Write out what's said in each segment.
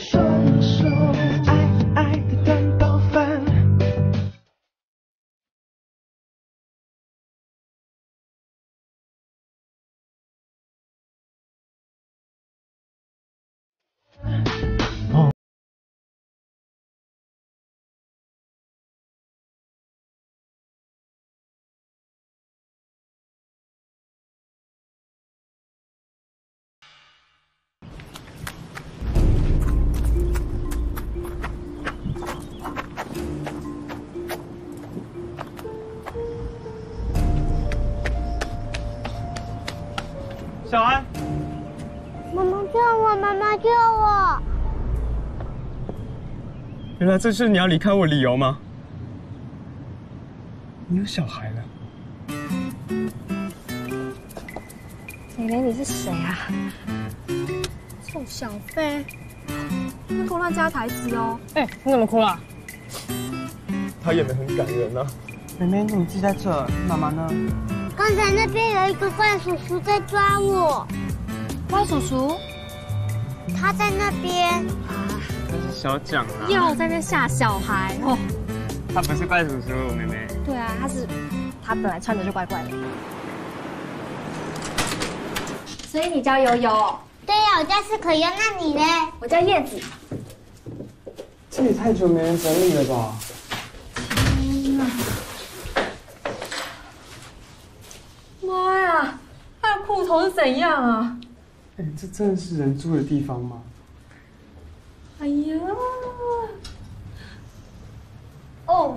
双手，原来这是你要离开我理由吗？你有小孩了？妹妹，你是谁啊？臭小飞，别给我乱加台词哦！哎、你怎么哭了？他演的很感人啊。妹妹，你自己在这，妈妈呢？刚才那边有一个怪叔叔在抓我，怪叔叔，他在那边。小蒋啊。又在那吓小孩哦。他不是怪叔叔，妹妹。对啊，他是，他本来穿的就怪怪的。所以你叫悠悠，对呀，我叫是可优，那你呢？我叫叶子。这也太久没人整理了吧？妈呀，他的裤头是怎样啊？哎，这真的是人住的地方吗？哎呀，哦，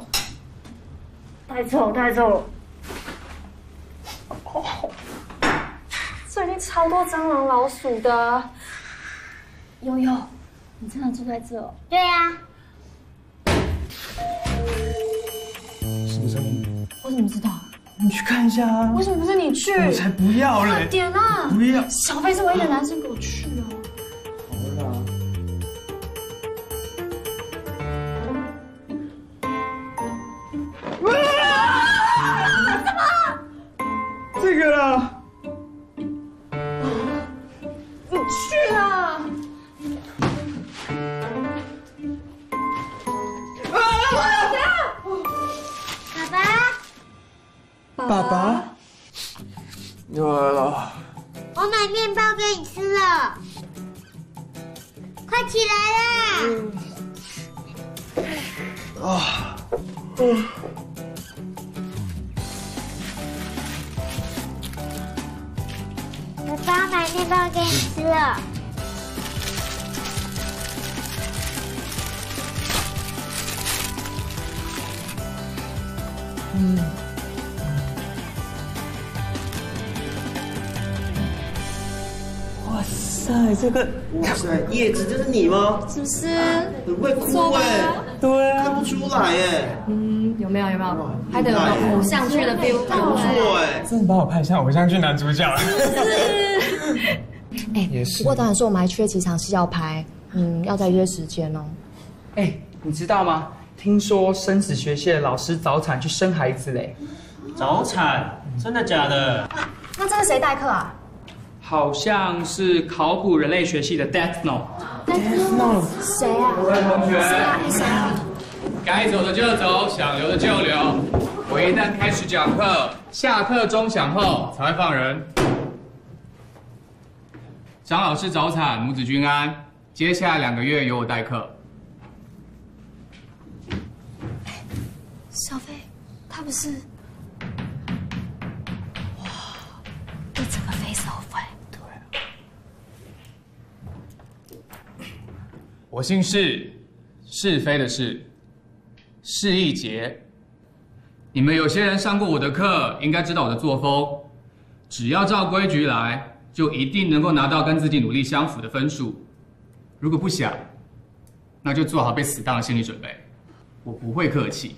太臭太臭。哦，这里面超多蟑螂老鼠的。悠悠，你真的住在这哦？对呀，什么声音？我怎么知道？你去看一下啊！为什么不是你去？我才不要快！点啊！不要！小飞是唯一的男生，给我去哦。这个啦，你去啊！爸爸，爸爸，又来了。我买面包给你吃了，快起来啦！啊，嗯。爸爸买面包给你吃了。嗯哇塞，这个，哇塞，叶子，这是你吗？是不是？很会哭哎，对啊，看不出来耶，嗯，有没有有没有？拍的有偶像剧的 feel，还不错哎。真的把我拍像偶像剧男主角了。哎，也是不过当然说我们还缺几场戏要拍，嗯，要再约时间哦。哎、你知道吗？听说生死学系的老师早产去生孩子嘞，早产，真的假的？那这是谁代课啊？好像是考古人类学系的 Death 谁啊？各位同学，谁啊？谁啊？该走的就走，想留的就留。我一旦开始讲课，下课钟响后才会放人。张老师早产，母子均安。接下来两个月由我代课。小飞，他不是？我姓是，是非的是，释义杰。你们有些人上过我的课，应该知道我的作风。只要照规矩来，就一定能够拿到跟自己努力相符的分数。如果不想，那就做好被死当的心理准备。我不会客气。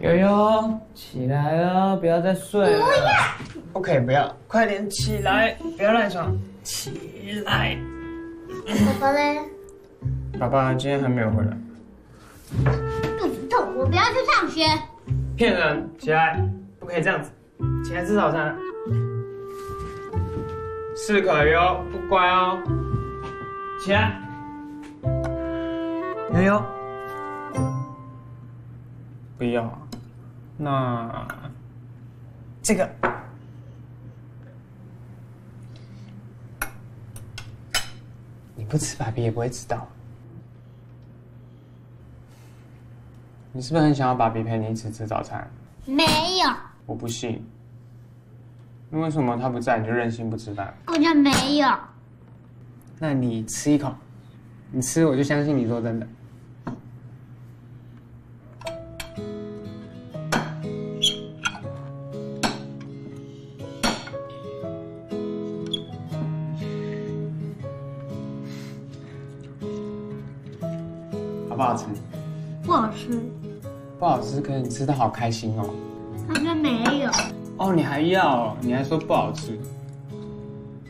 悠悠，起来了，不要再睡了。不要。OK，不要，快点起来，不要赖床，起来。爸爸嘞？爸爸今天还没有回来，肚子痛，我不要去上学。骗人！起来，不可以这样子，起来吃早餐。是可优，不乖哦。起来。悠悠，不要。那这个，你不吃，爸比也不会知道。你是不是很想要爸比陪你一起吃早餐？没有，我不信。那为什么他不在你就任性不吃饭？我就没有。那你吃一口，你吃我就相信你说真的。不好吃？不好吃，不好吃，可是你吃的好开心哦。我就没有。哦，你还要哦？你还说不好吃？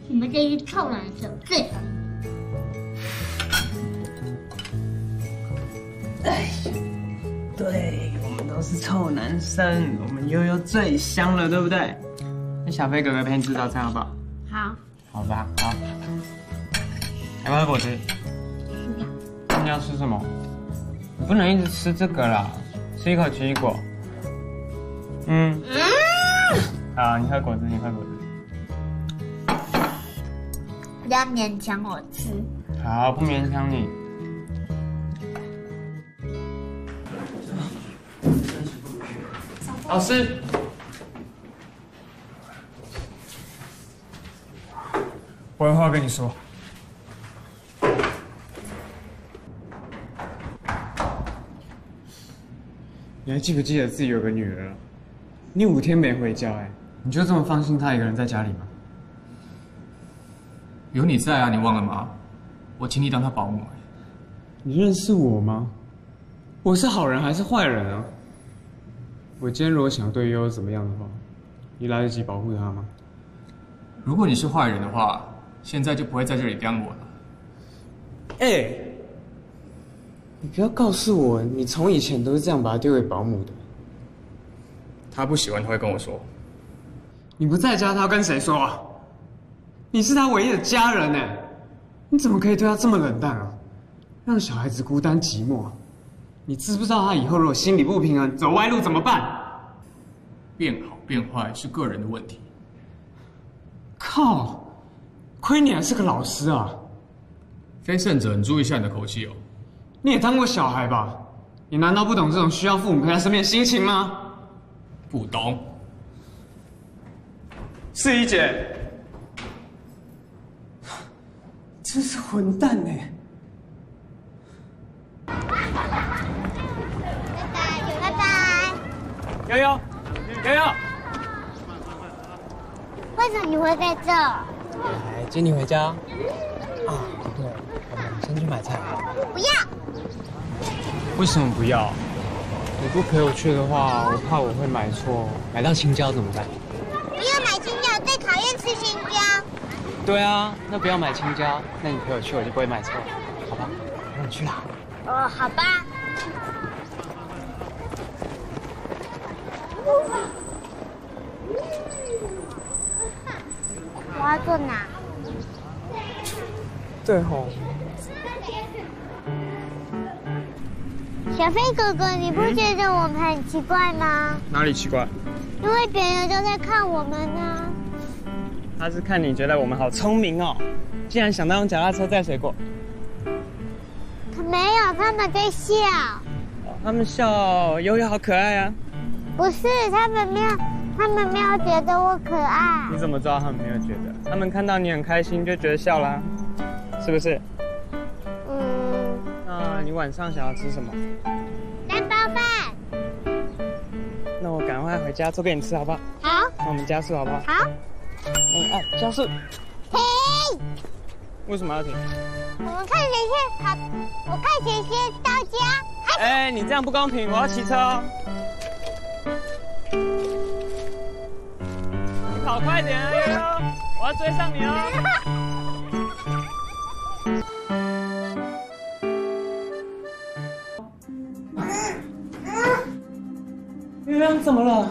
你们这些臭男生最烦。对，我们都是臭男生，我们悠悠最香了，对不对？那小飞哥哥陪你吃早餐好不好？好，好吧，好。要不要果汁？你要吃什么？你不能一直吃这个啦，吃一口奇异果。嗯。好，你喝果汁，你喝果汁。不要勉强我吃。好，不勉强你。老师，我有话跟你说。你还记不记得自己有个女儿？你五天没回家，哎，你就这么放心她一个人在家里吗？有你在啊，你忘了吗？我请你当她保姆。你认识我吗？我是好人还是坏人啊？我今天如果想对悠悠怎么样的话，你来得及保护她吗？如果你是坏人的话，现在就不会在这里刁我了。哎，你不要告诉我，你从以前都是这样把她丢给保姆的。他不喜欢，他会跟我说。你不在家，他要跟谁说啊？你是他唯一的家人呢，你怎么可以对他这么冷淡啊？让小孩子孤单寂寞。你知不知道他以后如果心理不平衡，走歪路怎么办？变好变坏是个人的问题。靠，亏你还是个老师啊！非圣者，你注意一下你的口气哦。你也当过小孩吧？你难道不懂这种需要父母陪在身边的心情吗？不懂。四姨姐，真是混蛋呢！拜拜。拜拜悠悠，悠悠，为什么你会在这？来接你回家。啊，对，我们先去买菜。不要。为什么不要？你不陪我去的话，我怕我会买错，买到青椒怎么办？不要买青椒，最讨厌吃青椒。对啊，那不要买青椒。那你陪我去，我就不会买错，好吧？那你去啦。哦，好吧。我要坐哪？对吼。小飞哥哥，你不觉得我们很奇怪吗？哪里奇怪？因为别人都在看我们呢。他是看你觉得我们好聪明哦，竟然想到用脚踏车载水果。可没有，他们在笑。他们笑，悠悠好可爱啊。不是，他们没有，他们没有觉得我可爱。你怎么知道他们没有觉得？他们看到你很开心就觉得笑啦，是不是？你晚上想要吃什么？蛋包饭。那我赶快回家做给你吃好不好？好。那我们加速好不好？好。嗯，哎，加速。停。为什么要停？我们看谁先好，我看谁先到家。哎，你这样不公平，我要骑车哦。你跑快点我要追上你哦。怎么了？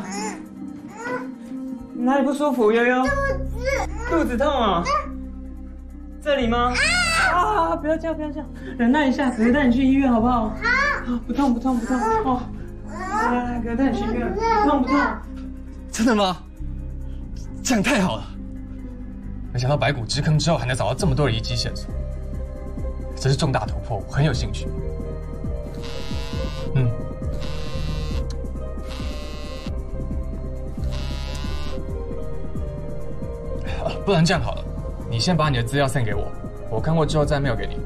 你哪里不舒服，悠悠？肚子。肚子痛啊？这里吗？啊！不要叫，不要叫，忍耐一下，哥哥带你去医院好不好？好。不痛，不痛，不痛。哦。来来来，哥哥带你去医院，不痛不痛。真的吗？这样太好了。没想到白骨之坑之后还能找到这么多的遗迹线索，这是重大突破，我很有兴趣。嗯。不然这样好了，你先把你的资料 send 给我，我看过之后再 mail 给你。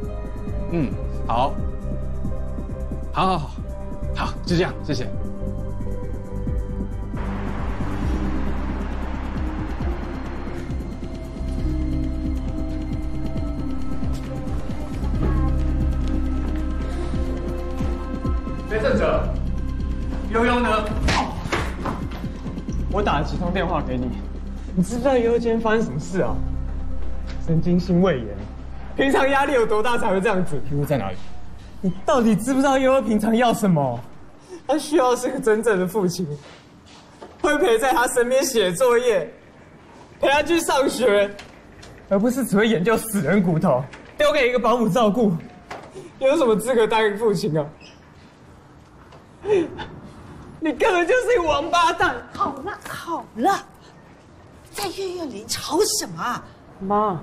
嗯，好，好，好，好，好，就这样，谢谢。非正者，悠悠呢？我打了几通电话给你。你知不知道悠悠今天发生什么事啊？神经性胃炎，平常压力有多大才会这样子？悠悠在哪里？你到底知不知道悠悠平常要什么？他需要是个真正的父亲，会陪在他身边写作业，陪他去上学，而不是只会研究死人骨头，丢给一个保姆照顾。你有什么资格当一个父亲啊？你根本就是一个王八蛋！好了好了。在院院里吵什么？妈，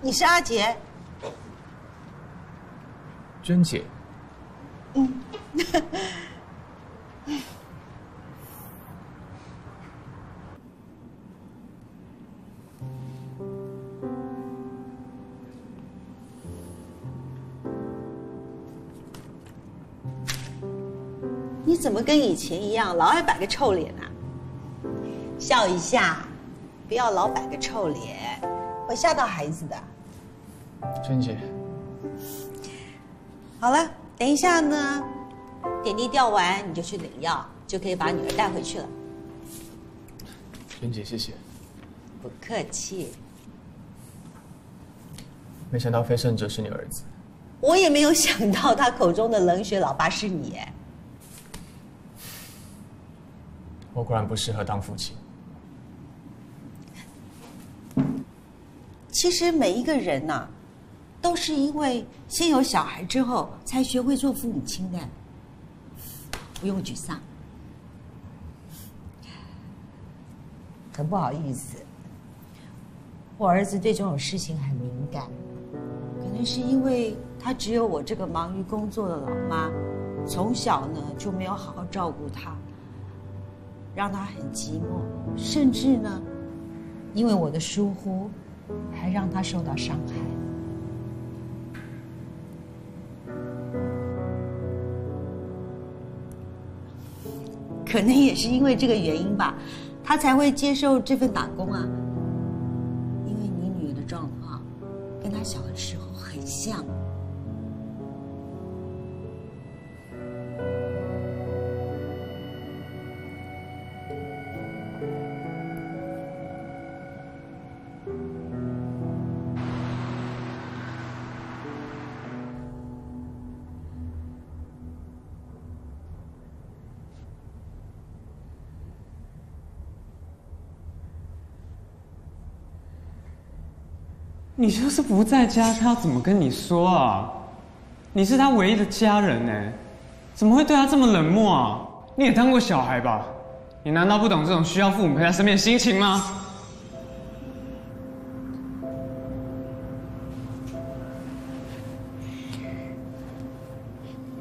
你是阿杰，娟姐。嗯。你怎么跟以前一样，老爱摆个臭脸啊？笑一下，不要老摆个臭脸，会吓到孩子的。春姐，好了，等一下呢，点滴吊完你就去领药，就可以把女儿带回去了。娟姐，谢谢。不客气。没想到飞胜哲是你儿子。我也没有想到他口中的冷血老爸是你。我果然不适合当父亲。其实每一个人呐，都是因为先有小孩之后，才学会做父母亲的。不用沮丧。很不好意思，我儿子对这种事情很敏感，可能是因为他只有我这个忙于工作的老妈，从小呢就没有好好照顾他。让他很寂寞，甚至呢，因为我的疏忽，还让他受到伤害。可能也是因为这个原因吧，他才会接受这份打工啊。因为你女儿的状况，跟他小的时候很像。你就是不在家，他要怎么跟你说啊？你是他唯一的家人呢，怎么会对他这么冷漠啊？你也当过小孩吧？你难道不懂这种需要父母陪在身边的心情吗？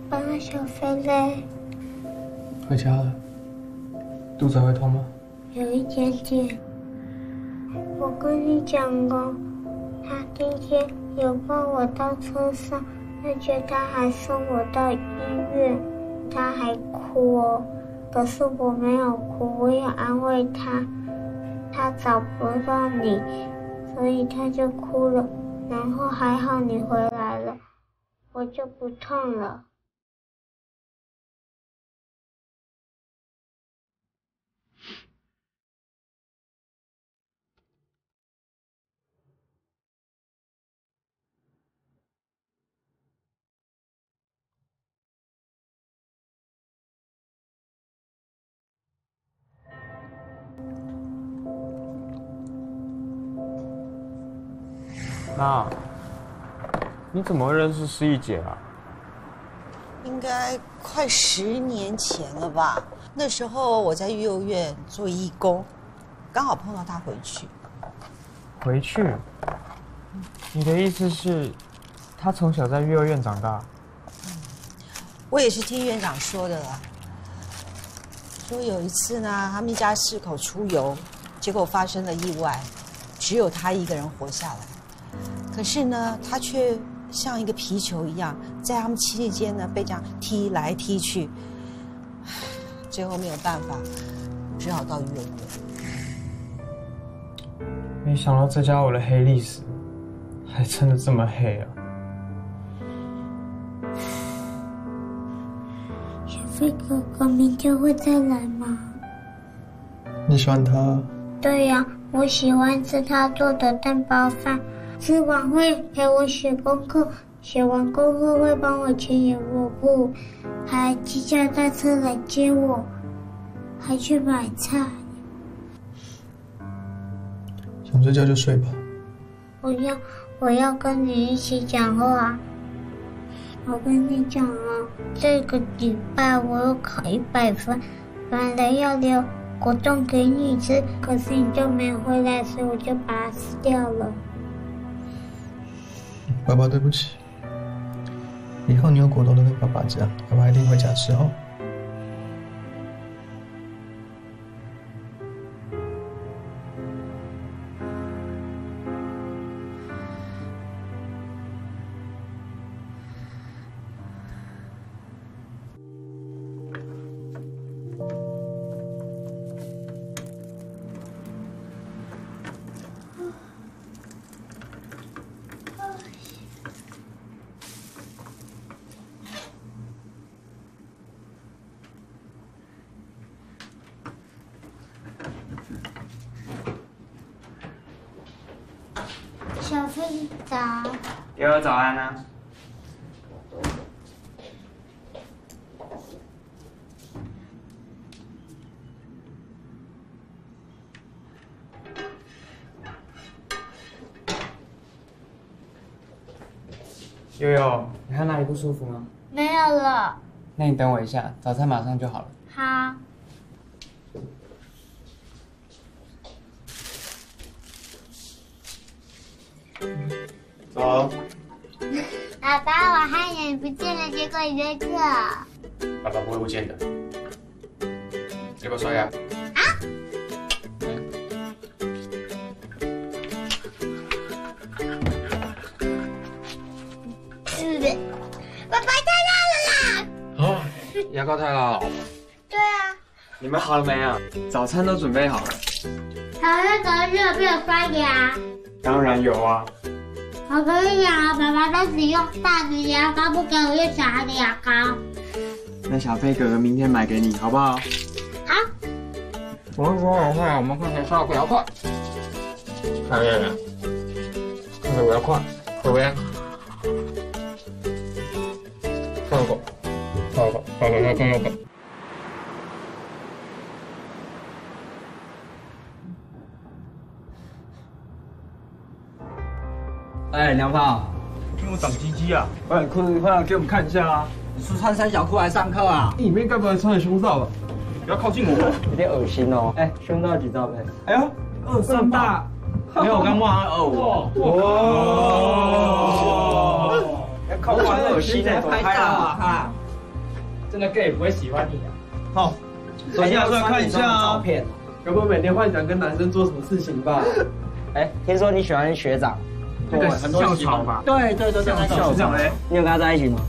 爸，小飞嘞？回家了。肚子还会痛吗？有一点点。我跟你讲过。他今天有抱我到车上，而且他还送我到医院，他还哭哦。可是我没有哭，我也安慰他。他找不到你，所以他就哭了。然后还好你回来了，我就不痛了。那你怎么会认识诗意姐啊？应该快十年前了吧？那时候我在幼儿园做义工，刚好碰到她回去。回去？你的意思是，她从小在幼儿园长大？我也是听院长说的啦。说有一次呢，他们一家四口出游，结果发生了意外，只有他一个人活下来。可是呢，他却像一个皮球一样，在他们亲戚间呢被这样踢来踢去，最后没有办法，只好到医院。没想到这家伙的黑历史，还真的这么黑啊！小飞哥哥明天会再来吗？你喜欢他？对呀、我喜欢吃他做的蛋包饭，吃完会陪我写功课，写完功课会帮我牵眼抹布，还骑脚踏车来接我，还去买菜。想睡觉就睡吧。我要我要跟你一起讲话。我跟你讲啊，这个礼拜我有考一百分，本来要留果冻给你吃，可是你就没回来，所以我就把它吃掉了。爸爸对不起。以后你有果冻都跟爸爸讲，爸爸一定回家吃哦。不舒服吗？没有了。那你等我一下，早餐马上就好了。好，走。爸爸，我害你不见了，结果约课。爸爸不会不见的。要不要刷牙？爸爸太辣了啦！啊，牙膏太辣了。对啊，你们好了没啊？早餐都准备好了。好那个热有没有刷牙？当然有啊。我跟你讲啊，爸爸都只用大的牙膏，不给我用小孩的牙膏。那小飞哥哥明天买给你，好不好？好。我们说好快，我们看谁刷的比较快。看见没？看谁比较快，左边。哎，梁炮，听我长鸡鸡啊！快点裤子，快点给我们看一下啊！你是穿三角裤来上课啊？里面该不会穿着胸罩吧？不要靠近我，有点恶心哦。哎，胸罩几罩杯？哎呦，二三大，没有，我刚忘了二五。哇！要靠近恶心的，走开啦！哈，真的 gay 不会喜欢你啊！好，手机拿出来看一下啊照片。该不会每天幻想跟男生做什么事情吧？哎，听说你喜欢学长？那个校草吧？对对对对，那个校草。你有跟他在一起吗？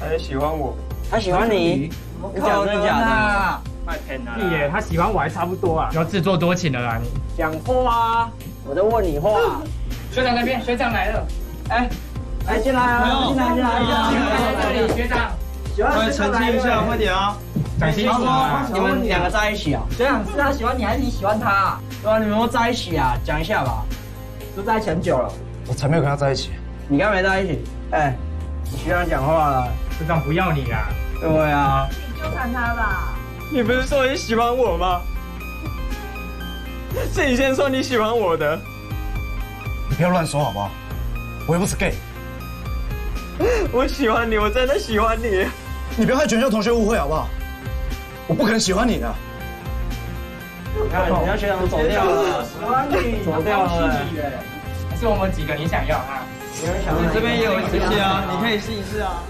他也喜欢我，他喜欢你？你讲真的假的？太骗了！你耶，他喜欢我还差不多啊！不要自作多情了啦你！讲话啊！我在问你话。学长那边，学长来了。哎，哎，进来啊！进来进来进来！这里，学长。快澄清一下，快点啊！讲清楚啊！你们两个在一起啊？学长是他喜欢你还是你喜欢他？对啊，你们有在一起啊？讲一下吧。都在一起很久了。我才没有跟他在一起。你刚没在一起？哎，你学长讲话了。学长不要你啊。对啊。你纠缠他吧。你不是说你喜欢我吗？是你先说你喜欢我的。你不要乱说好不好？我又不是 gay。我喜欢你，我真的喜欢你。你不要害全校同学误会好不好？我不可能喜欢你的。你看，人家学长走掉了，喜欢你，走掉了。还是我们几个你想要啊？你这边也有这些啊，你可以试一试啊。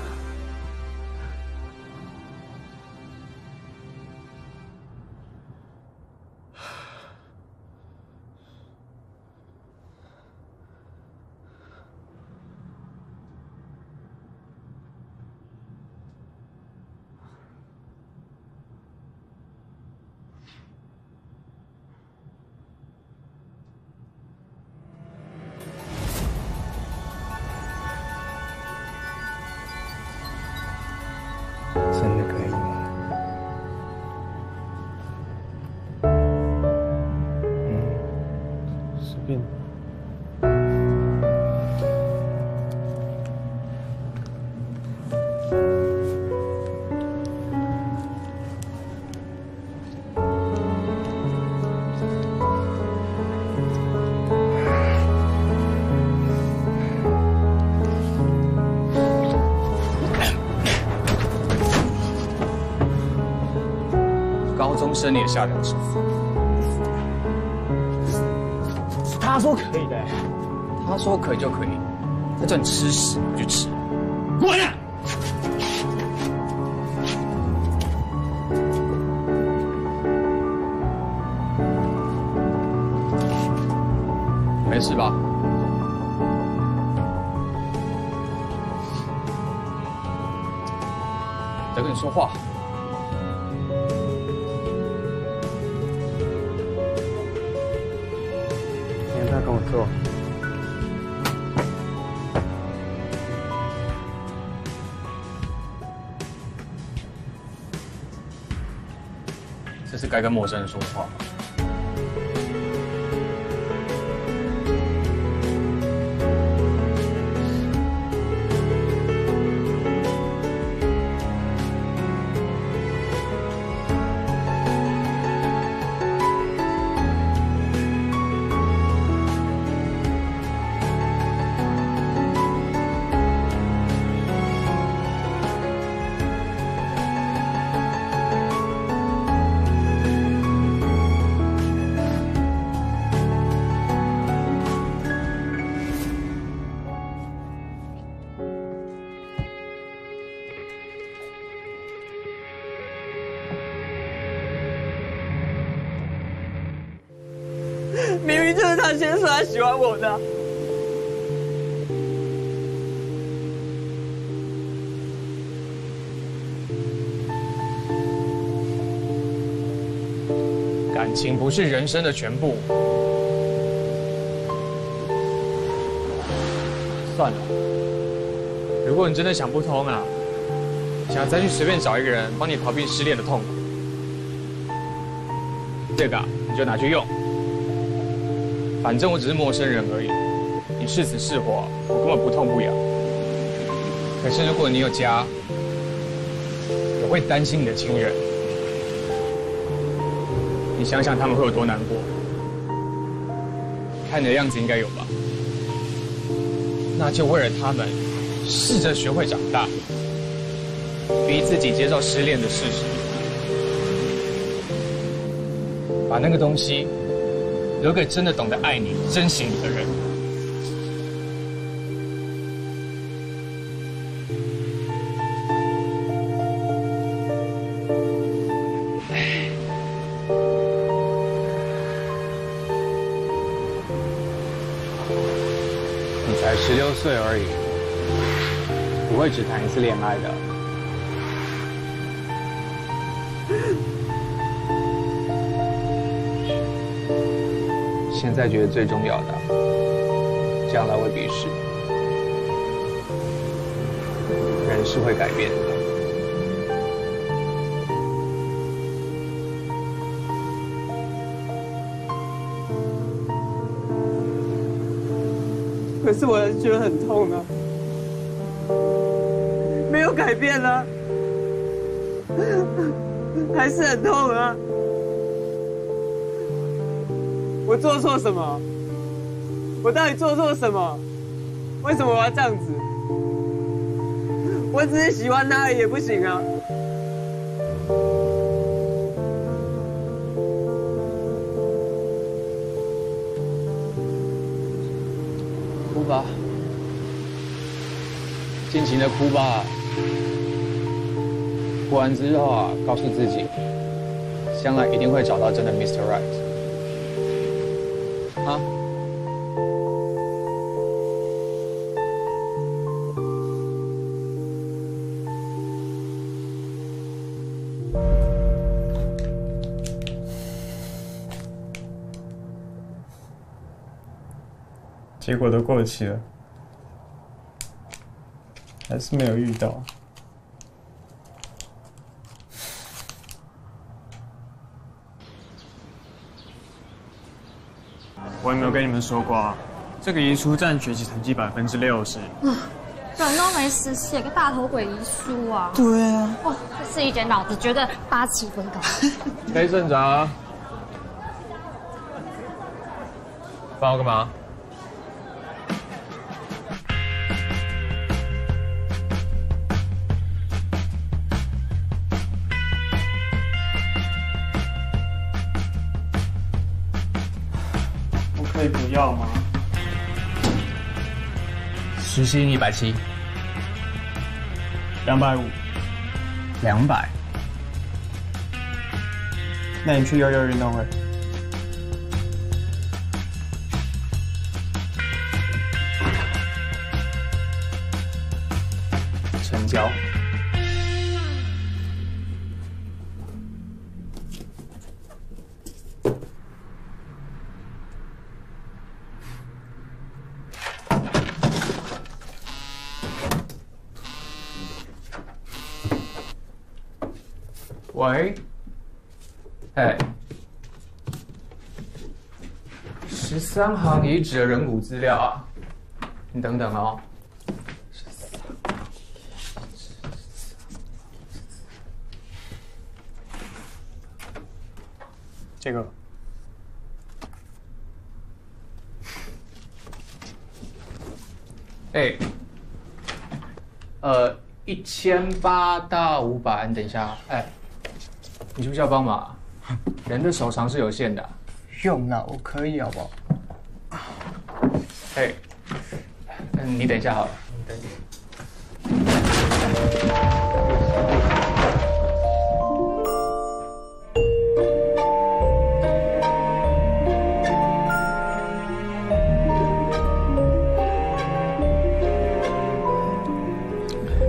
生你也下得手？他说可以的。他说可以就可以，他叫你吃屎你就吃。滚啊！没事吧？在跟你说话。在跟陌生人说话。是来喜欢我的。感情不是人生的全部。算了，如果你真的想不通啊，想再去随便找一个人帮你逃避失恋的痛苦，这个你就拿去用。反正我只是陌生人而已，你是死是活，我根本不痛不痒。可是如果你有家，我会担心你的亲人。你想想他们会有多难过？看你的样子应该有吧？那就为了他们，试着学会长大，逼自己接受失恋的事实，把那个东西留给真的懂得爱你、珍惜你的人。你才十六岁而已，不会只谈一次恋爱的。现在觉得最重要的，将来未必是。人是会改变的。可是我还是觉得很痛啊，没有改变啊，还是很痛啊。我做错什么？我到底做错什么？为什么我要这样子？我只是喜欢他也不行啊！哭吧，尽情的哭吧。哭完之后啊，告诉自己，将来一定会找到真的 Mr. Right。啊？结果都过期了，还是没有遇到。说过啊？这个遗书占学习成绩百分之六十。啊人都没死，写个大头鬼遗书啊！对啊，哇，这是一点脑子觉得八七分高。黑镇长，帮我干嘛？时薪一百七，两百五。两百。那你去悠悠运动会。三行遗址的人骨资料啊，你等等哦。这个哎，呃，一千八到五百，你等一下，哎，你需不需要帮忙？人的手长是有限的。用了，我可以好不好？哎，嗯，你等一下好了，你等。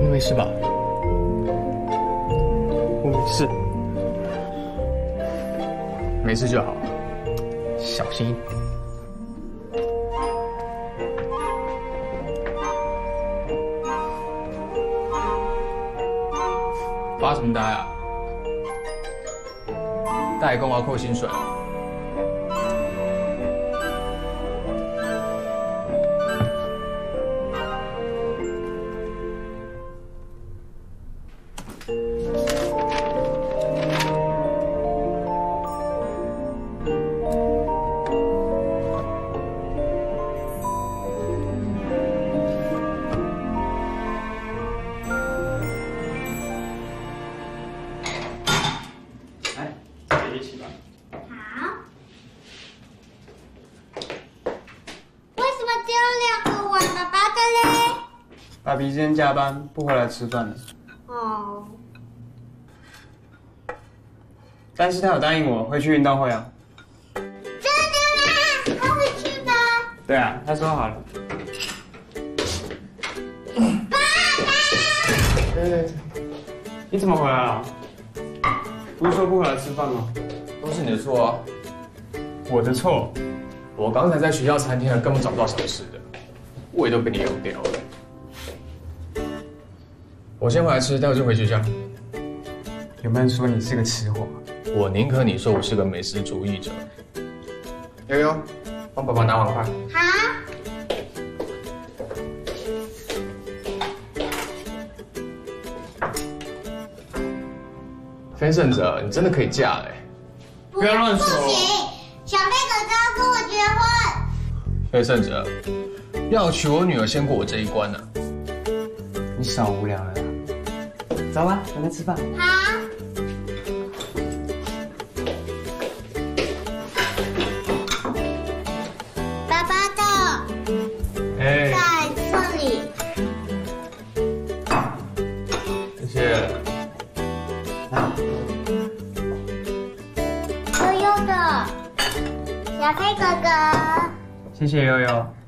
你没事吧？我没事。没事就好，小心一点。代工要扣薪水。加班不回来吃饭了，哦，但是他有答应我会去运动会啊。真的吗？他会去吗？对啊，他说好了。爸爸。哎，你怎么回来了？不是说不回来吃饭吗？都是你的错啊！我的错。我刚才在学校餐厅根本找不到想吃的，胃都被你用掉了。我先回来吃，待会就回学校。有没有人说你是个吃货？我宁可你说我是个美食主义者。悠悠，帮爸爸拿碗筷。好。飞胜者，你真的可以嫁嘞！不要乱说不行，小飞哥哥要跟我结婚。飞胜者，要娶我女儿先过我这一关呢、你少无聊了啦。走吧，回来吃饭。好。爸爸的哎，在这里，谢谢。悠悠的，小黑哥哥。谢谢悠悠。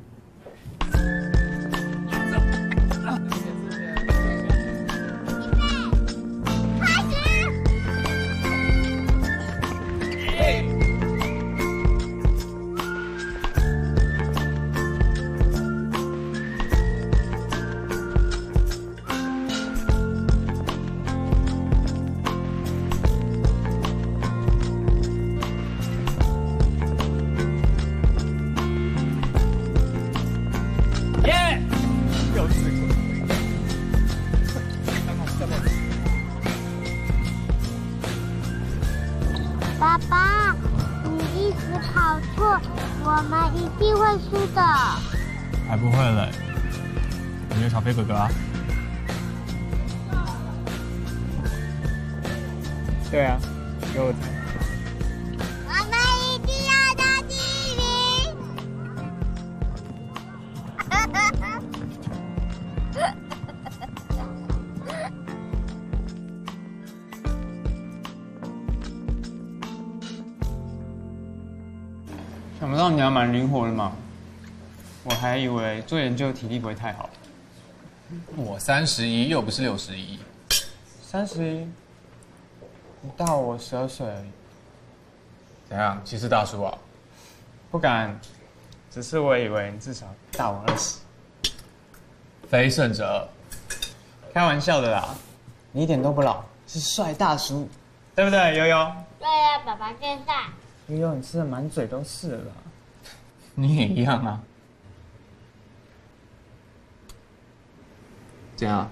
活了嘛，我还以为做研究体力不会太好。我三十一，又不是六十一。三十一，你大我十二岁而已，怎样？歧视大叔啊？不敢，只是我以为你至少大我二十。非胜者，开玩笑的啦，你一点都不老，是帅大叔，对不对，悠悠？对呀，爸爸现在。悠悠，你吃的满嘴都是了啦。你也一样啊。怎样？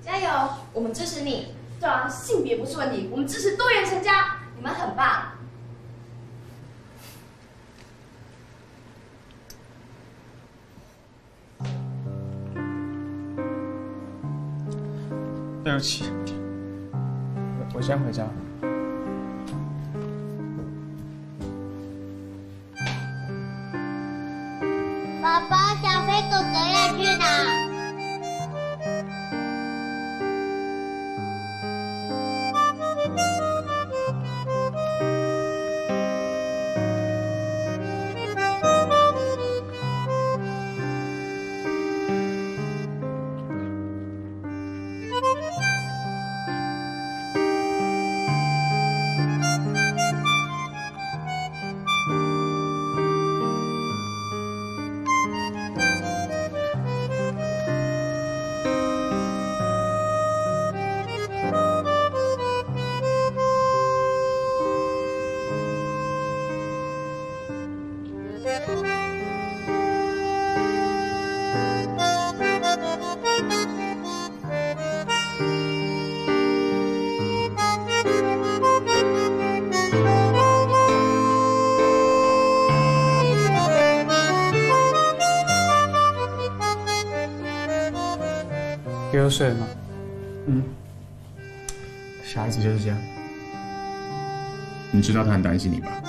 加油，我们支持你。对啊，性别不是问题，我们支持多元成家，你们很棒。对不起，我先回家。宝宝，小飞哥哥要去哪？睡了吗？嗯，小孩子就是这样。你知道他很担心你吧？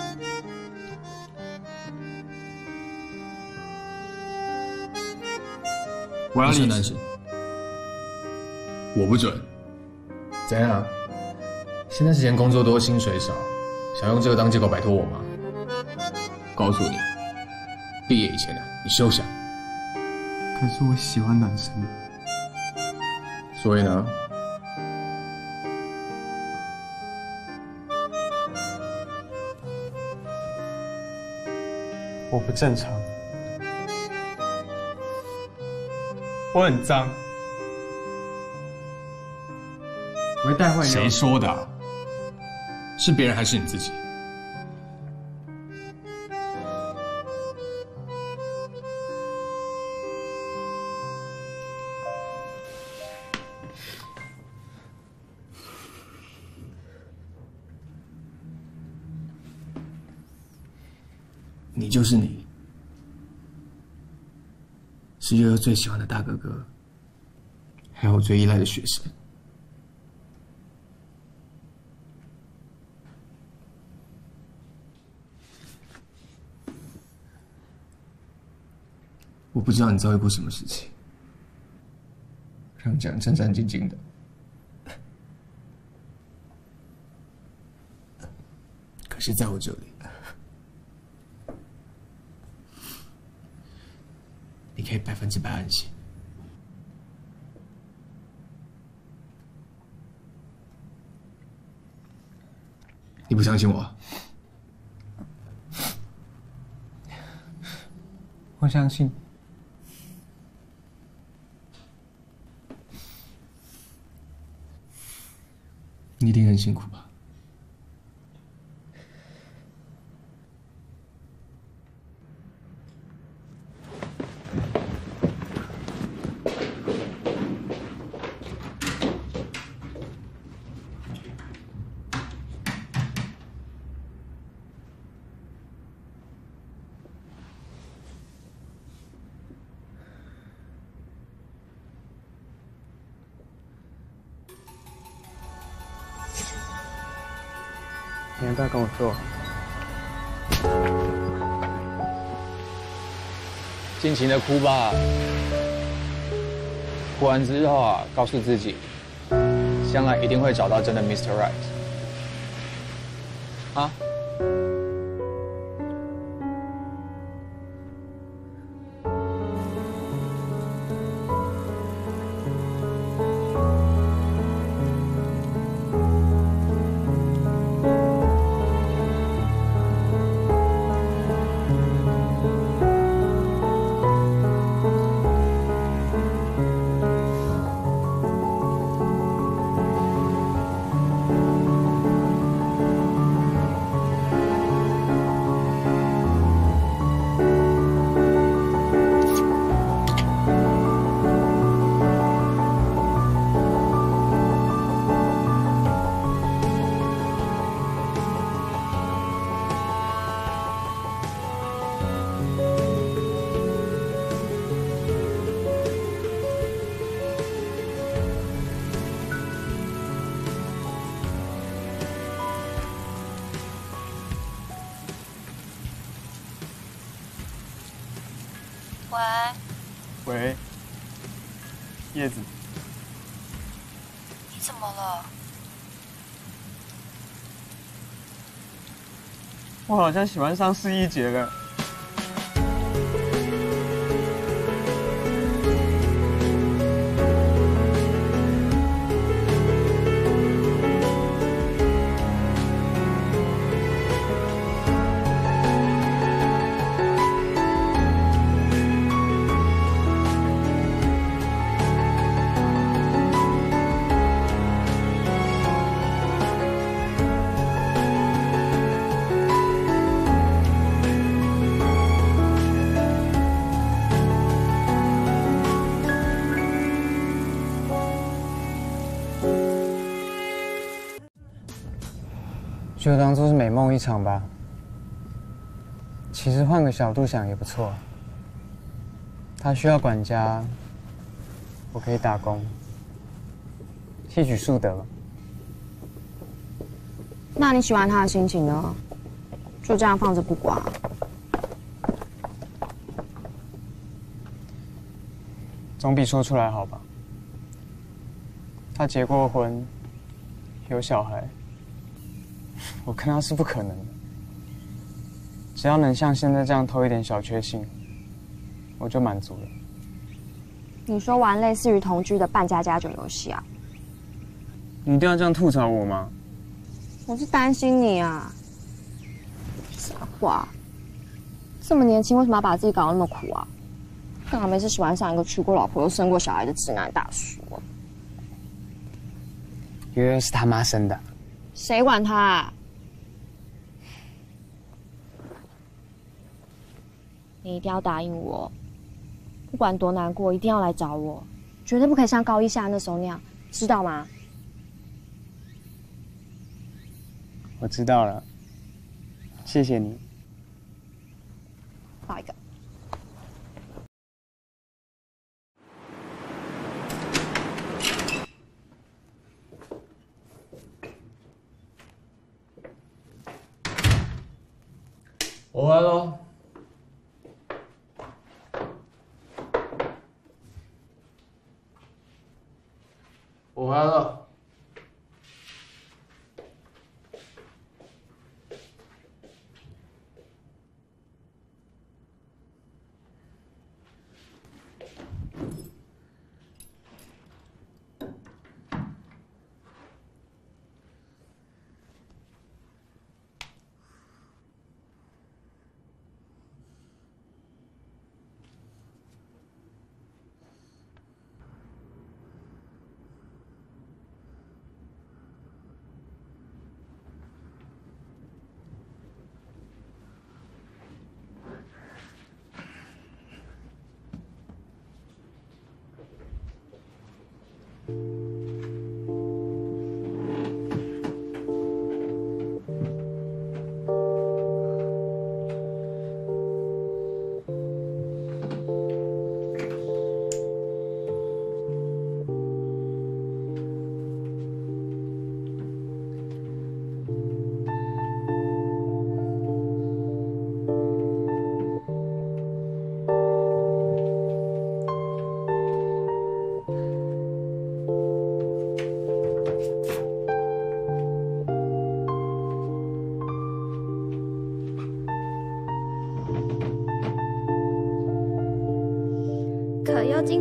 我要你是男生，我不准。怎样？现在时间工作多，薪水少，想用这个当借口摆脱我吗？告诉你，毕业以前呢，你休想。可是我喜欢男生。所以呢？我不正常，我很脏，我会带坏人。谁说的啊？是别人还是你自己？最喜欢的大哥哥，还有我最依赖的学生。我不知道你遭遇过什么事情，让你这样战战兢兢的。可是在我这里，你可以百分之百安心。你不相信我？我相信。你一定很辛苦吧？尽情的哭吧，哭完之后啊，告诉自己，将来一定会找到真的 Mr. Right。啊？好像喜欢上四一杰了。就当做是美梦一场吧。其实换个角度想也不错。他需要管家，我可以打工，一举数得嘛。那你喜欢他的心情呢？就这样放着不管？总比说出来好吧？他结过婚，有小孩，我跟他是不可能的。只要能像现在这样偷一点小确幸，我就满足了。你说玩类似于同居的扮家家酒游戏啊？你一定要这样吐槽我吗？我是担心你啊。傻瓜，这么年轻，为什么要把自己搞得那么苦啊？干嘛没事喜欢上一个娶过老婆又生过小孩的直男大叔啊？月月是他妈生的，谁管他啊？你一定要答应我，不管多难过，一定要来找我，绝对不可以像高一下那时候那样，知道吗？我知道了，谢谢你。抱一个。我回来喽。我回来了。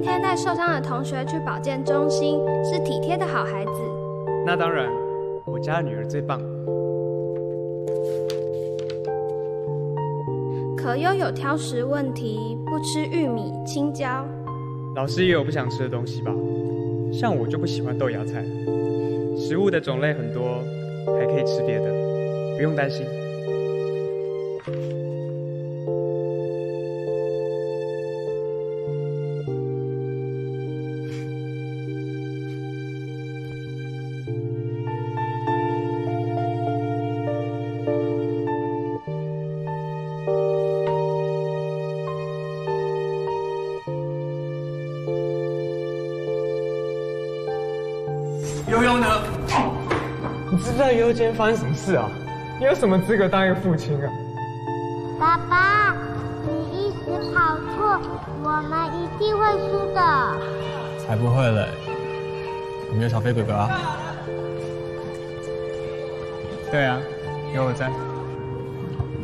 今天带受伤的同学去保健中心，是体贴的好孩子。那当然，我家女儿最棒。可优有挑食问题，不吃玉米、青椒。老师也有不想吃的东西吧？像我就不喜欢豆芽菜。食物的种类很多，还可以吃别的，不用担心。悠悠呢？你知不知道悠悠今天发生什么事啊？你有什么资格当一个父亲啊？爸爸，你一直跑错，我们一定会输的。才不会嘞！有没有小飞哥哥啊？对啊，有我在。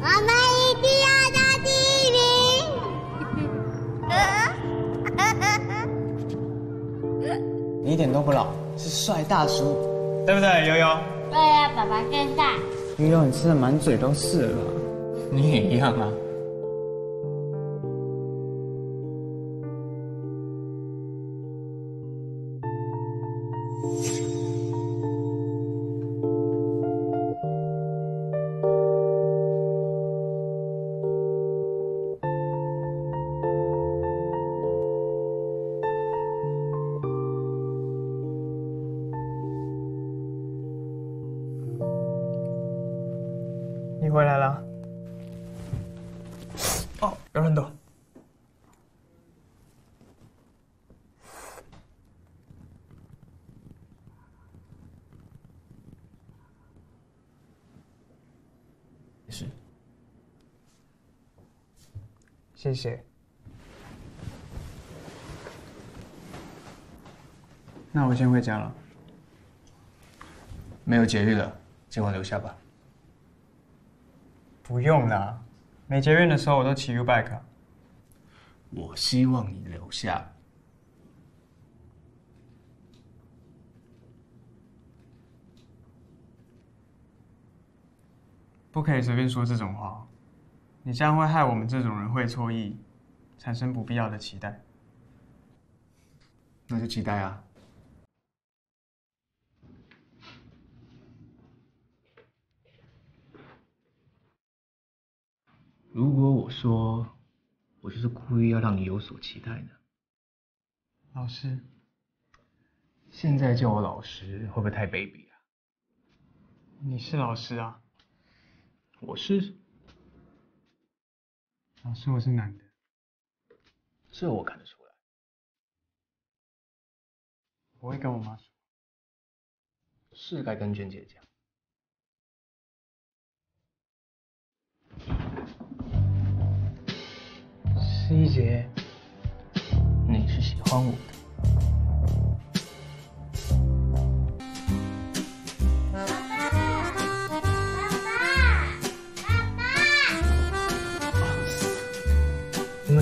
我们一定要当第一名。你 一点都不老，是帅大叔，对不对，悠悠？对呀，爸爸更大。悠悠，你吃的满嘴都是了。你也一样啊。谢谢。那我先回家了。没有节日了，今晚留下吧。不用啦，没捷运的时候我都骑 U bike。我希望你留下。不可以随便说这种话，你这样会害我们这种人会错意，产生不必要的期待。那就期待啊。如果我说，我就是故意要让你有所期待呢？老师，现在叫我老师会不会太卑鄙啊？你是老师啊？我是。老师，我是男的。这我看得出来。我会跟我妈说。是该跟娟姐讲。十一姐，你是喜欢我的。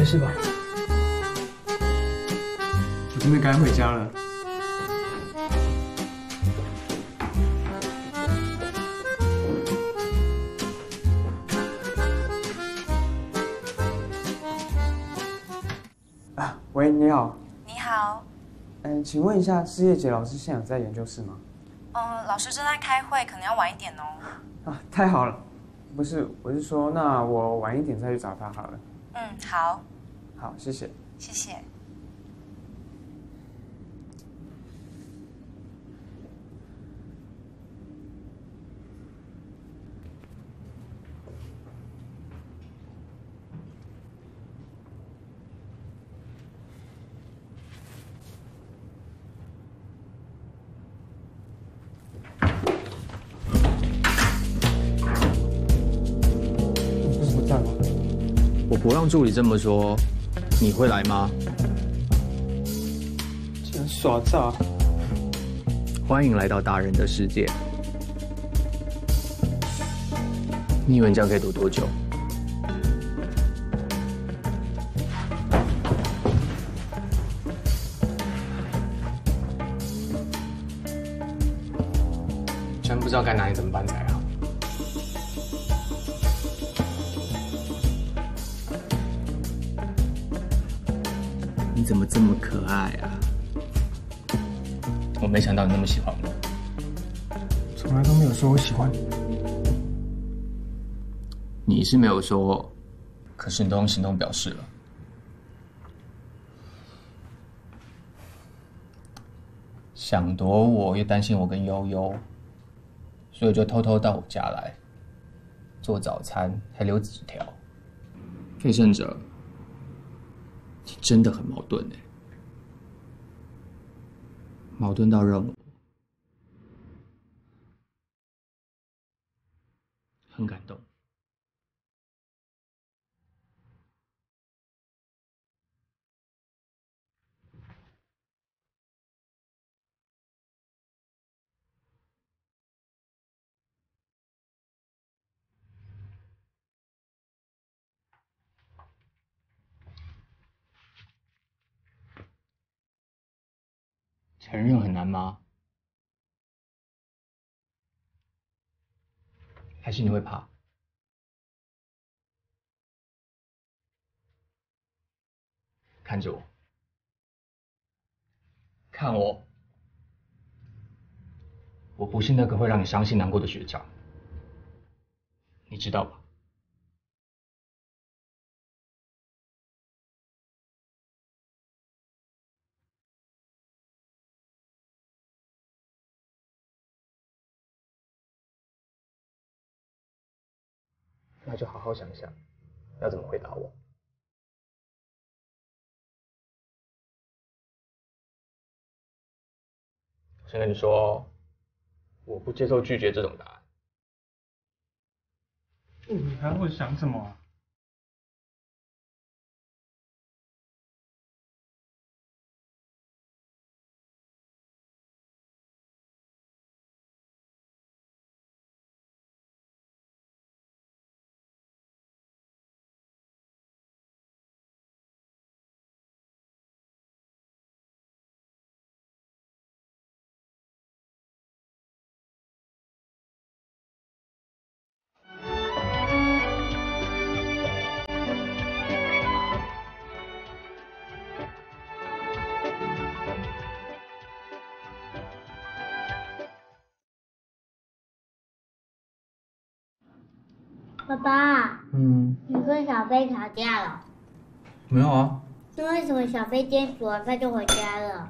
没事吧？我真的该回家了。啊，喂，你好。你好，嗯，请问一下，施叶杰老师现在有在研究室吗？嗯，老师正在开会，可能要晚一点哦。啊，太好了。不是，我是说，那我晚一点再去找他好了。嗯，好，好，谢谢。谢谢。我不让助理这么说，你会来吗？竟然耍诈！欢迎来到大人的世界。你以为这样可以躲多久？真不知道该拿你怎么想到你那么喜欢我。从来都没有说我喜欢你。你是没有说，可是你都用行动表示了。想躲我，又担心我跟悠悠，所以就偷偷到我家来做早餐，还留纸条。费胜哲，你真的很矛盾哎，矛盾到让我很感动。承认很难吗？还是你会怕？看着我，看我，我不是那个会让你伤心难过的学长，你知道吧？那就好好想想，要怎么回答我。我先跟你说，我不接受拒绝这种答案。你还会想什么爸爸嗯。你跟小飞吵架了。没有啊。那为什么小飞今天煮完饭就回家了？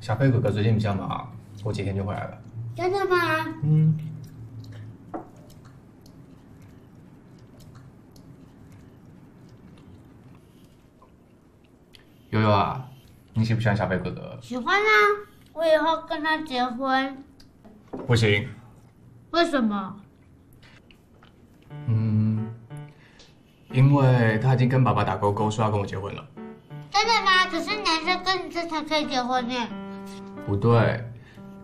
小飞哥哥最近比较忙过几天就回来了。真的吗？嗯。悠悠啊你喜不喜欢小飞哥哥？喜欢啊我以后跟他结婚。不行。为什么？嗯，因为他已经跟爸爸打勾勾，说要跟我结婚了。真的吗？可是男生跟女生才可以结婚呢。不对，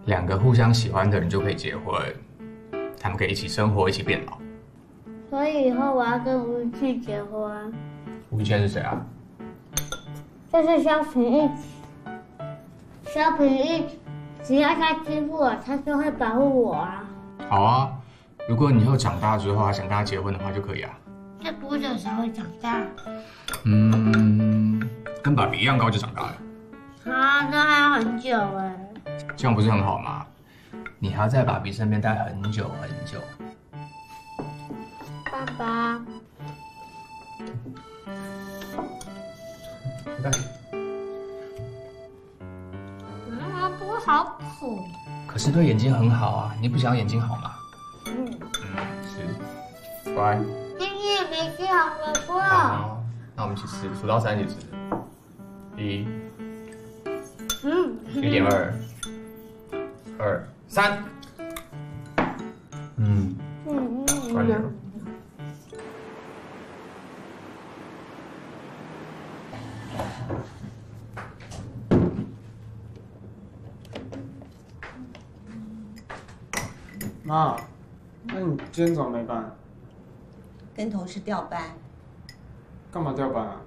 两个互相喜欢的人就可以结婚，他们可以一起生活，一起变老。所以以后我要跟吴玉倩结婚。吴玉倩是谁啊？就是萧平玉。萧平玉，只要他欺负我，他就会保护我啊。好啊，如果你以后长大之后还想跟他结婚的话，就可以啊。那多久才会长大？嗯，跟爸比一样高就长大了。啊，那还要很久哎。这样不是很好吗？你还要在爸比身边待很久很久。爸爸。嗯，不过好苦。可是对眼睛很好啊，你不想要眼睛好吗？嗯。嗯，是。乖。今天也没吃好火锅。好，那我们一起吃，数到三一起吃。一。嗯。一点二。二三。嗯。嗯嗯。快点。妈，那你今天怎么没班？跟同事调班。干嘛调班啊？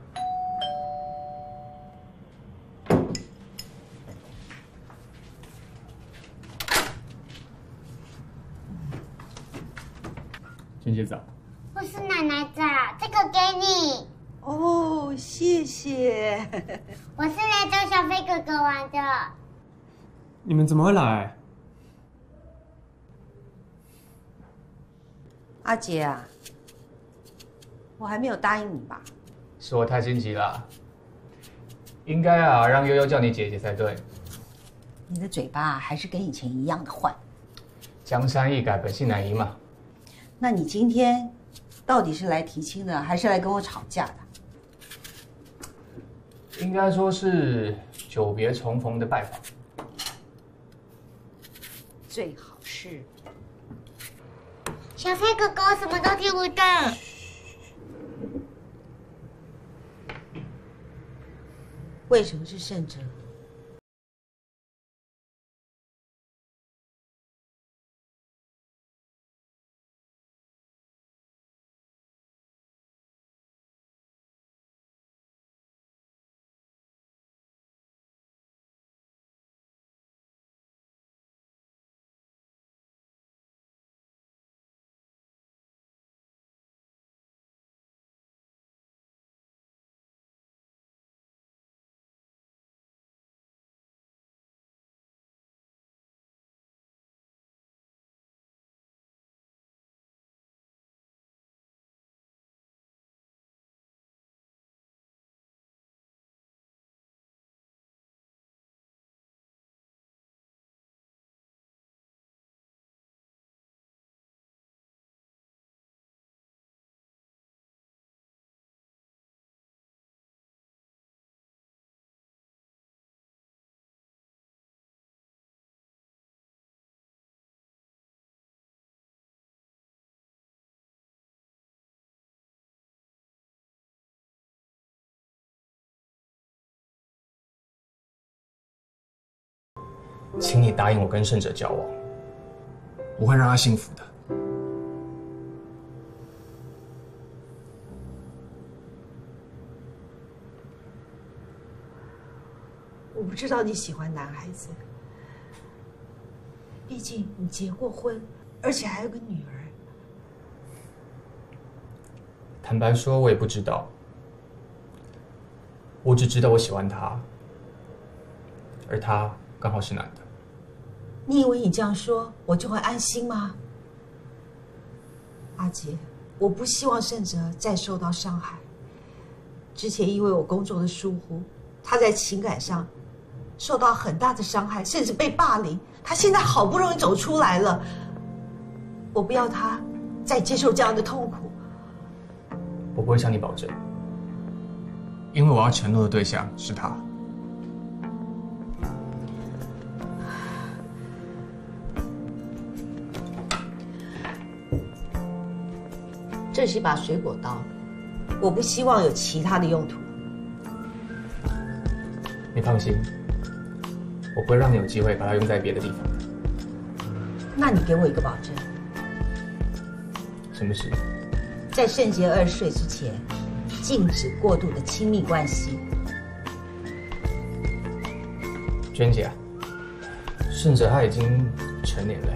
先洗澡。我是奶奶的，这个给你。哦，谢谢。我是来找小飞哥哥玩的。你们怎么会来？阿杰啊，我还没有答应你吧？是我太心急了，应该啊让悠悠叫你姐姐才对。你的嘴巴还是跟以前一样的坏。江山易改，本性难移嘛。那你今天到底是来提亲的，还是来跟我吵架的？应该说是久别重逢的拜访。最好是。小飞哥哥什么都听不到。为什么是圣哲？请你答应我跟胜者交往，我会让他幸福的。我不知道你喜欢男孩子，毕竟你结过婚，而且还有个女儿。坦白说，我也不知道，我只知道我喜欢他，而他刚好是男的。你以为你这样说，我就会安心吗？阿杰，我不希望盛哲再受到伤害。之前因为我工作的疏忽，他在情感上受到很大的伤害，甚至被霸凌。他现在好不容易走出来了，我不要他再接受这样的痛苦。我不会向你保证，因为我要承诺的对象是他。这是一把水果刀，我不希望有其他的用途。你放心，我不会让你有机会把它用在别的地方。那你给我一个保证，什么事？在圣杰二十岁之前，禁止过度的亲密关系。娟姐，顺哲他已经成年了，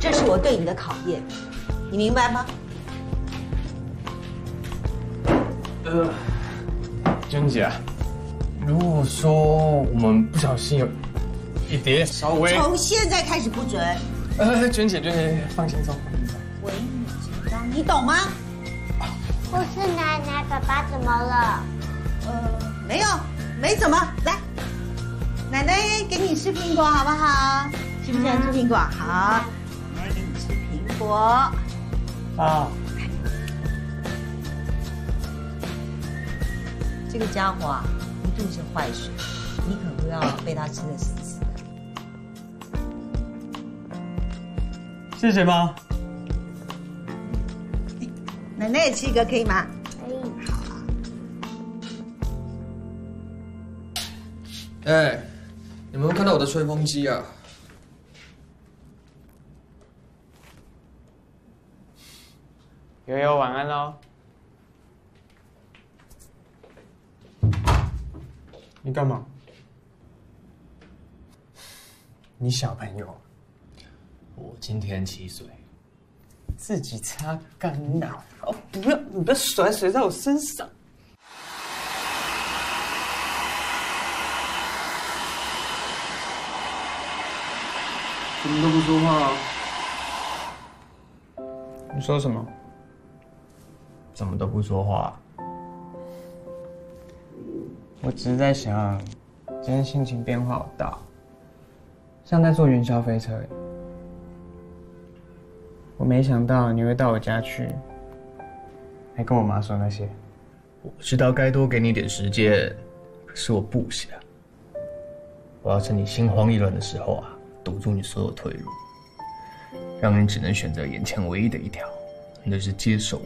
这是我对你的考验，你明白吗？呃，娟姐，如果说我们不小心有一碟稍微……从现在开始不准。呃，娟姐，娟姐，放轻松，放轻松。唯你紧张，你懂吗？我是奶奶，爸爸怎么了？呃，没有，没怎么。来，奶奶给你吃苹果好不好？喜不喜欢吃苹果？好，奶奶给你吃苹果。啊，这个家伙啊，一定是坏水，你可不要被他吃的死死的。谢谢妈。奶奶也吃一个可以吗？可以。哎，有没有看到我的吹风机啊？悠悠晚安喽。你干嘛？你小朋友，我今天七岁，自己擦干呐！哦，不要，你不要甩水在我身上。怎么都不说话、啊？你说什么？怎么都不说话？我只是在想，今天心情变化好大，像在坐云霄飞车。我没想到你会到我家去，还跟我妈说那些。我知道该多给你点时间，可是我不想。我要趁你心慌意乱的时候啊，堵住你所有退路，让你只能选择眼前唯一的一条，那就是接受。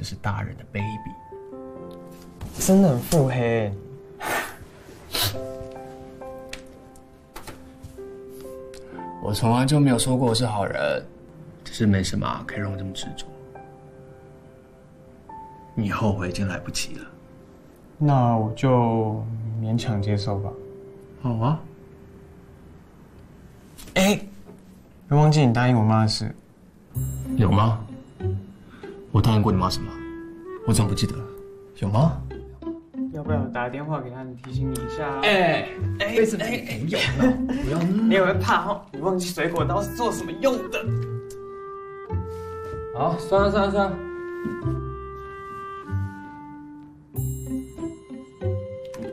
这是大人的卑鄙。真的很腹黑。我从来就没有说过我是好人，只是没什么可以让我这么执着。你后悔已经来不及了。那我就勉强接受吧。好啊。哎，别忘记你答应我妈的事。有吗？我答应过你妈什么？我怎么不记得了？有吗？要不要打个电话给她，你提醒你一下？哎哎为什么不要了？不要了。你也会怕哦？你忘记水果刀是做什么用的？好，算了算了算了。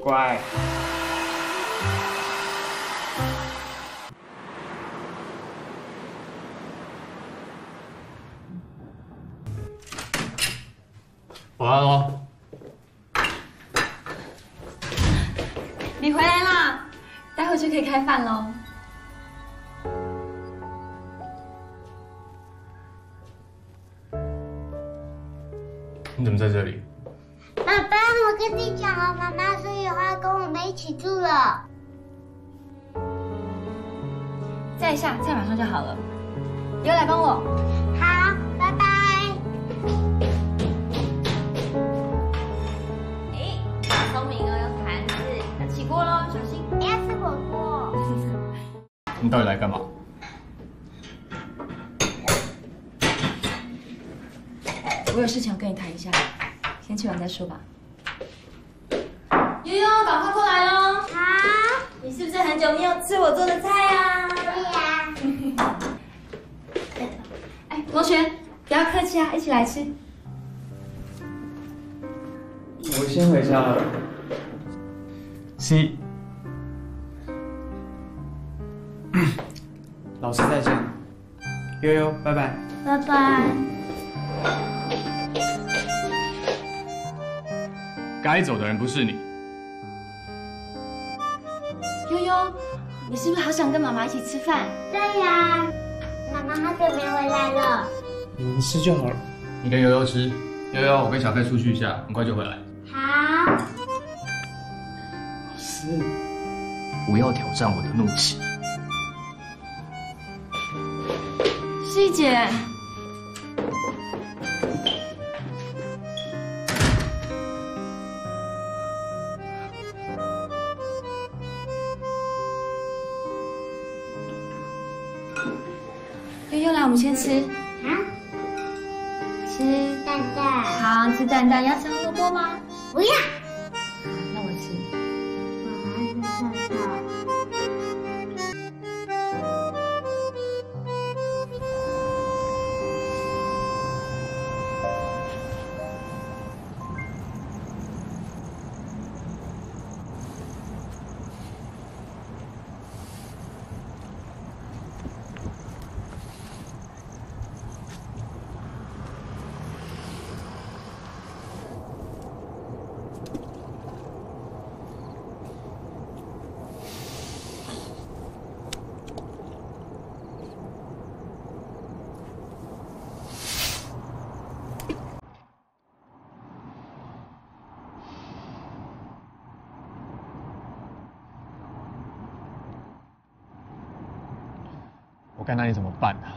乖。安喽。你回来啦，待会就可以开饭喽。你怎么在这里？爸爸，我跟你讲了，妈妈说以后要跟我们一起住了。再一下，菜马上就好了。悠来帮我。到底来干嘛？我有事情要跟你谈一下，先吃完再说吧。悠悠，赶快过来喽！好。你是不是很久没有吃我做的菜啊？对呀。哎，同学，不要客气啊，一起来吃。拜拜，拜拜。该走的人不是你。悠悠，你是不是好想跟妈妈一起吃饭？对呀，妈妈好久没回来了。你们吃就好了。你跟悠悠吃，悠悠，我跟小飞出去一下，很快就回来。好。老师，不要挑战我的怒气。师怡姐，悠悠来，我们先吃。啊？吃蛋蛋。好吃蛋蛋，要吃胡萝卜吗？不要。我该拿你怎么办啊？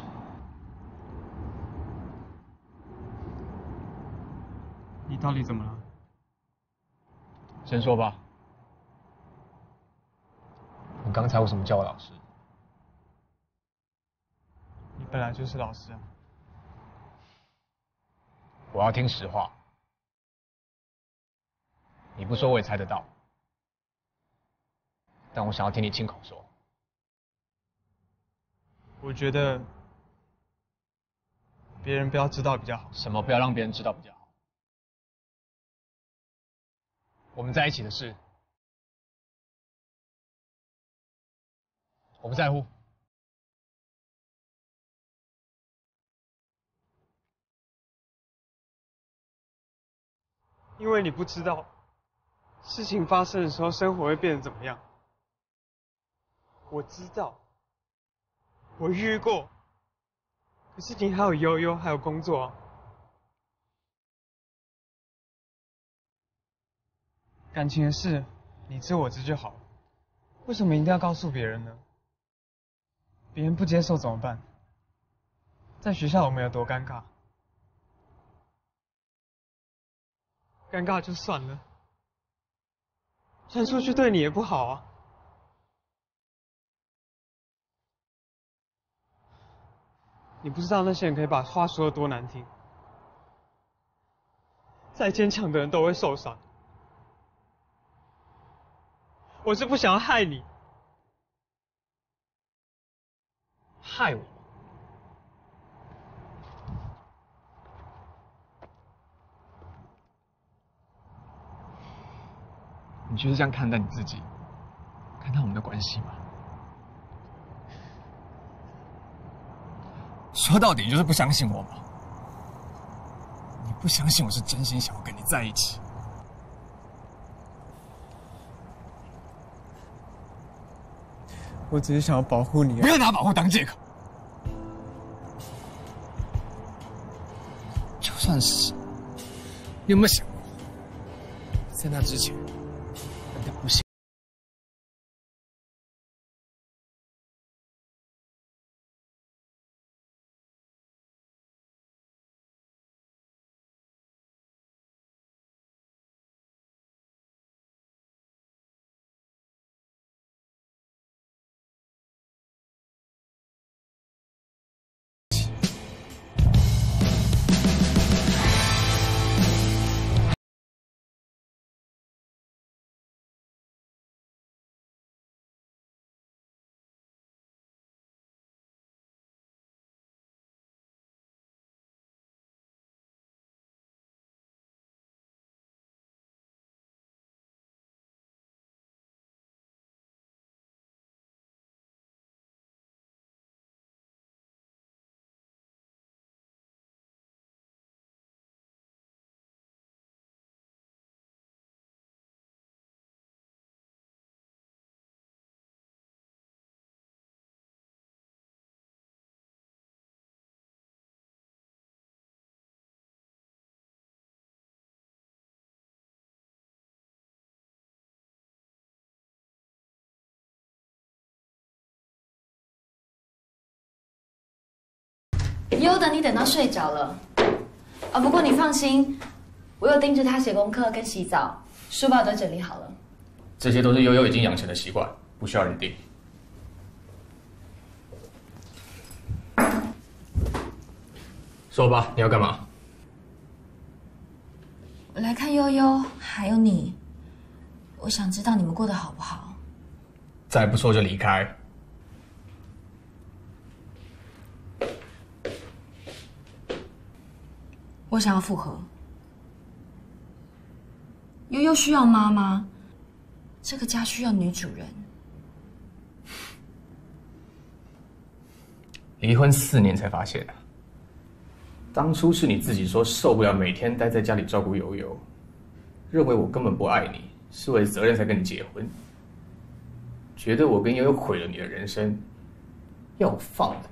你到底怎么了？先说吧。你刚才为什么叫我老师？你本来就是老师啊。我要听实话。你不说我也猜得到，但我想要听你亲口说。我觉得别人不要知道比较好。什么不要让别人知道比较好？我们在一起的事，我不在乎。因为你不知道事情发生的时候，生活会变得怎么样。我知道，我遇过，可是你还有悠悠，还有工作。感情的事，你知我知就好。为什么一定要告诉别人呢？别人不接受怎么办？在学校我们有多尴尬？尴尬就算了，传出去对你也不好啊。你不知道那些人可以把话说的多难听，再坚强的人都会受伤。我是不想要害你，害我？你就是这样看待你自己，看待我们的关系吗？说到底，你就是不相信我吗？你不相信我是真心想要跟你在一起。我只是想要保护你。不要拿保护当借口。就算是，你有没有想过，在那之前？优等你等到睡着了。啊，不过你放心，我有盯着他写功课跟洗澡，书包都整理好了。这些都是悠悠已经养成的习惯，不需要人盯。说吧，你要干嘛？我来看悠悠，还有你，我想知道你们过得好不好。再不说就离开。我想要复合。悠悠需要妈妈，这个家需要女主人。离婚四年才发现啊！当初是你自己说受不了每天待在家里照顾悠悠，认为我根本不爱你，是为了责任才跟你结婚，觉得我跟悠悠毁了你的人生，要放的。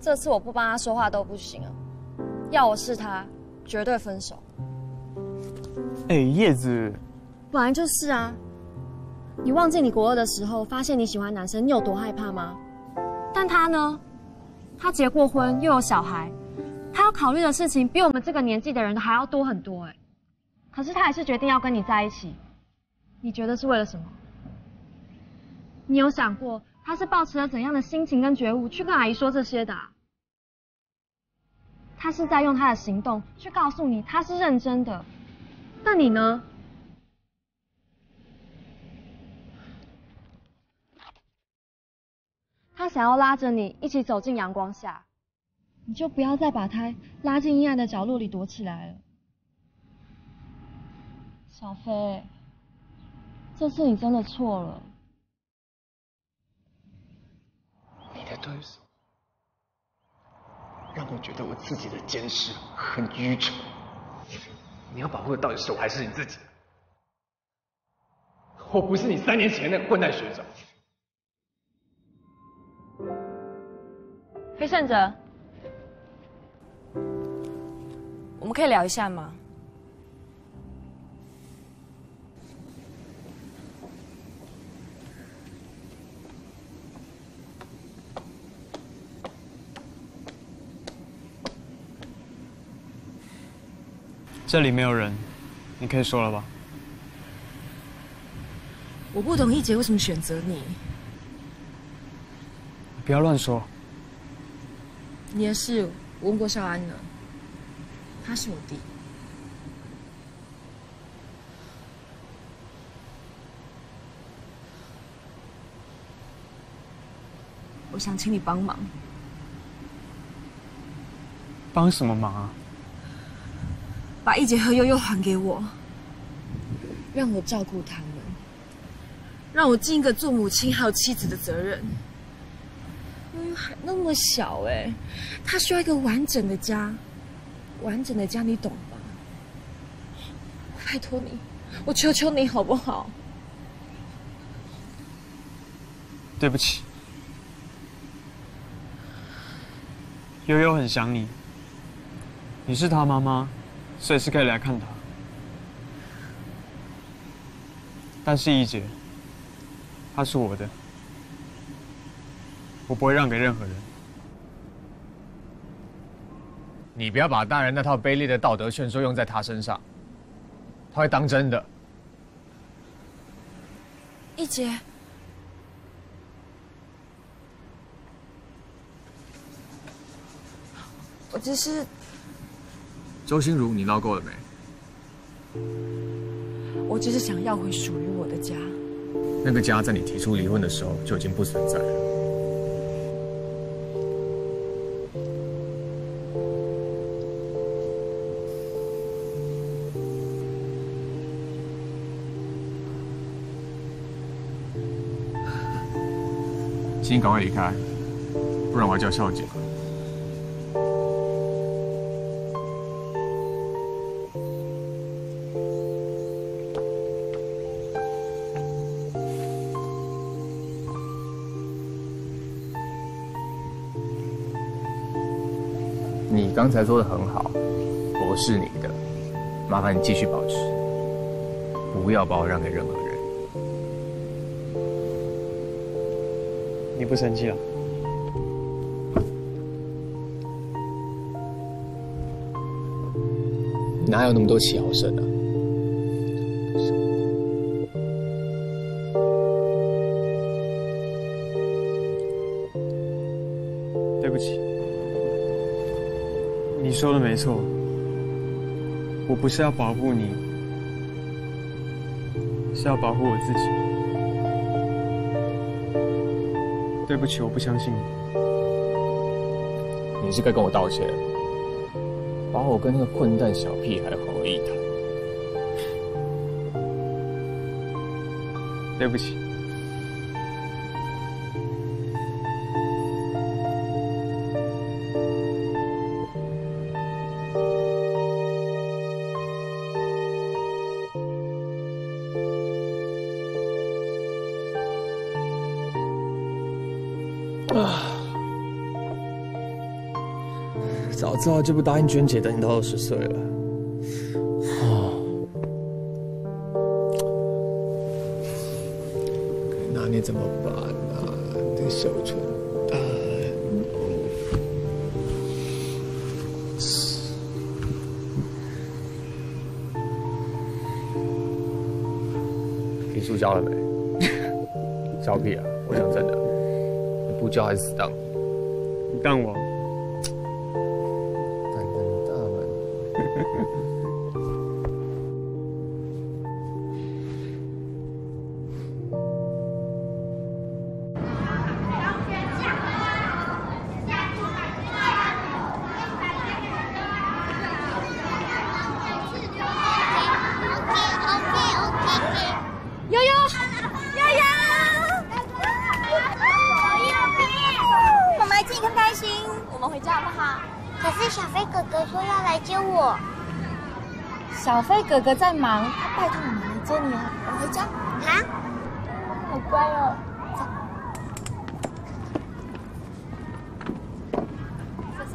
这次我不帮他说话都不行啊！要我是他，绝对分手。哎，叶子，本来就是啊！你忘记你国二的时候发现你喜欢男生，你有多害怕吗？但他呢？他结过婚，又有小孩，他要考虑的事情比我们这个年纪的人还要多很多哎。可是他还是决定要跟你在一起，你觉得是为了什么？你有想过？他是抱持了怎样的心情跟觉悟去跟阿姨说这些的？他是在用他的行动去告诉你他是认真的，那你呢？他想要拉着你一起走进阳光下，你就不要再把他拉进阴暗的角落里躲起来了。小飞，这次你真的错了。在对手，让我觉得我自己的坚持很愚蠢。你要保护的到底是我还是你自己？我不是你三年前那个混蛋学长。黑胜哲，我们可以聊一下吗？这里没有人，你可以说了吧？我不懂一姐为什么选择你。不要乱说。你的事我问过少安了，他是我弟。我想请你帮忙。帮什么忙啊？把一姐和悠悠还给我，让我照顾他们，让我尽一个做母亲还有妻子的责任。悠悠还那么小哎，她需要一个完整的家，完整的家你懂吧？拜托你，我求求你好不好？对不起，悠悠很想你。你是他妈妈，随时可以来看他。但是一姐，她是我的，我不会让给任何人。你不要把大人那套卑劣的道德劝说用在他身上，他会当真的。一姐，我只是。周心如，你闹够了没？我只是想要回属于我的家。那个家在你提出离婚的时候就已经不存在了。请你赶快离开，不然我要叫校警。刚才说的很好，我是你的，麻烦你继续保持，不要把我让给任何人。你不生气了？哪有那么多气好生啊？说的没错，我不是要保护你，是要保护我自己。对不起，我不相信你。你是该跟我道歉，把我跟那个混蛋小屁孩混为一谈。对不起。知道就不答应娟姐，等你到二十岁了。哦，拿捏怎么办啊？这个小蠢蛋！皮书交了没？交屁啊！我讲真的，你不交还是死当？你当我？哥哥在忙，他拜托我们来接你啊。我们回家。好。好乖哦。走。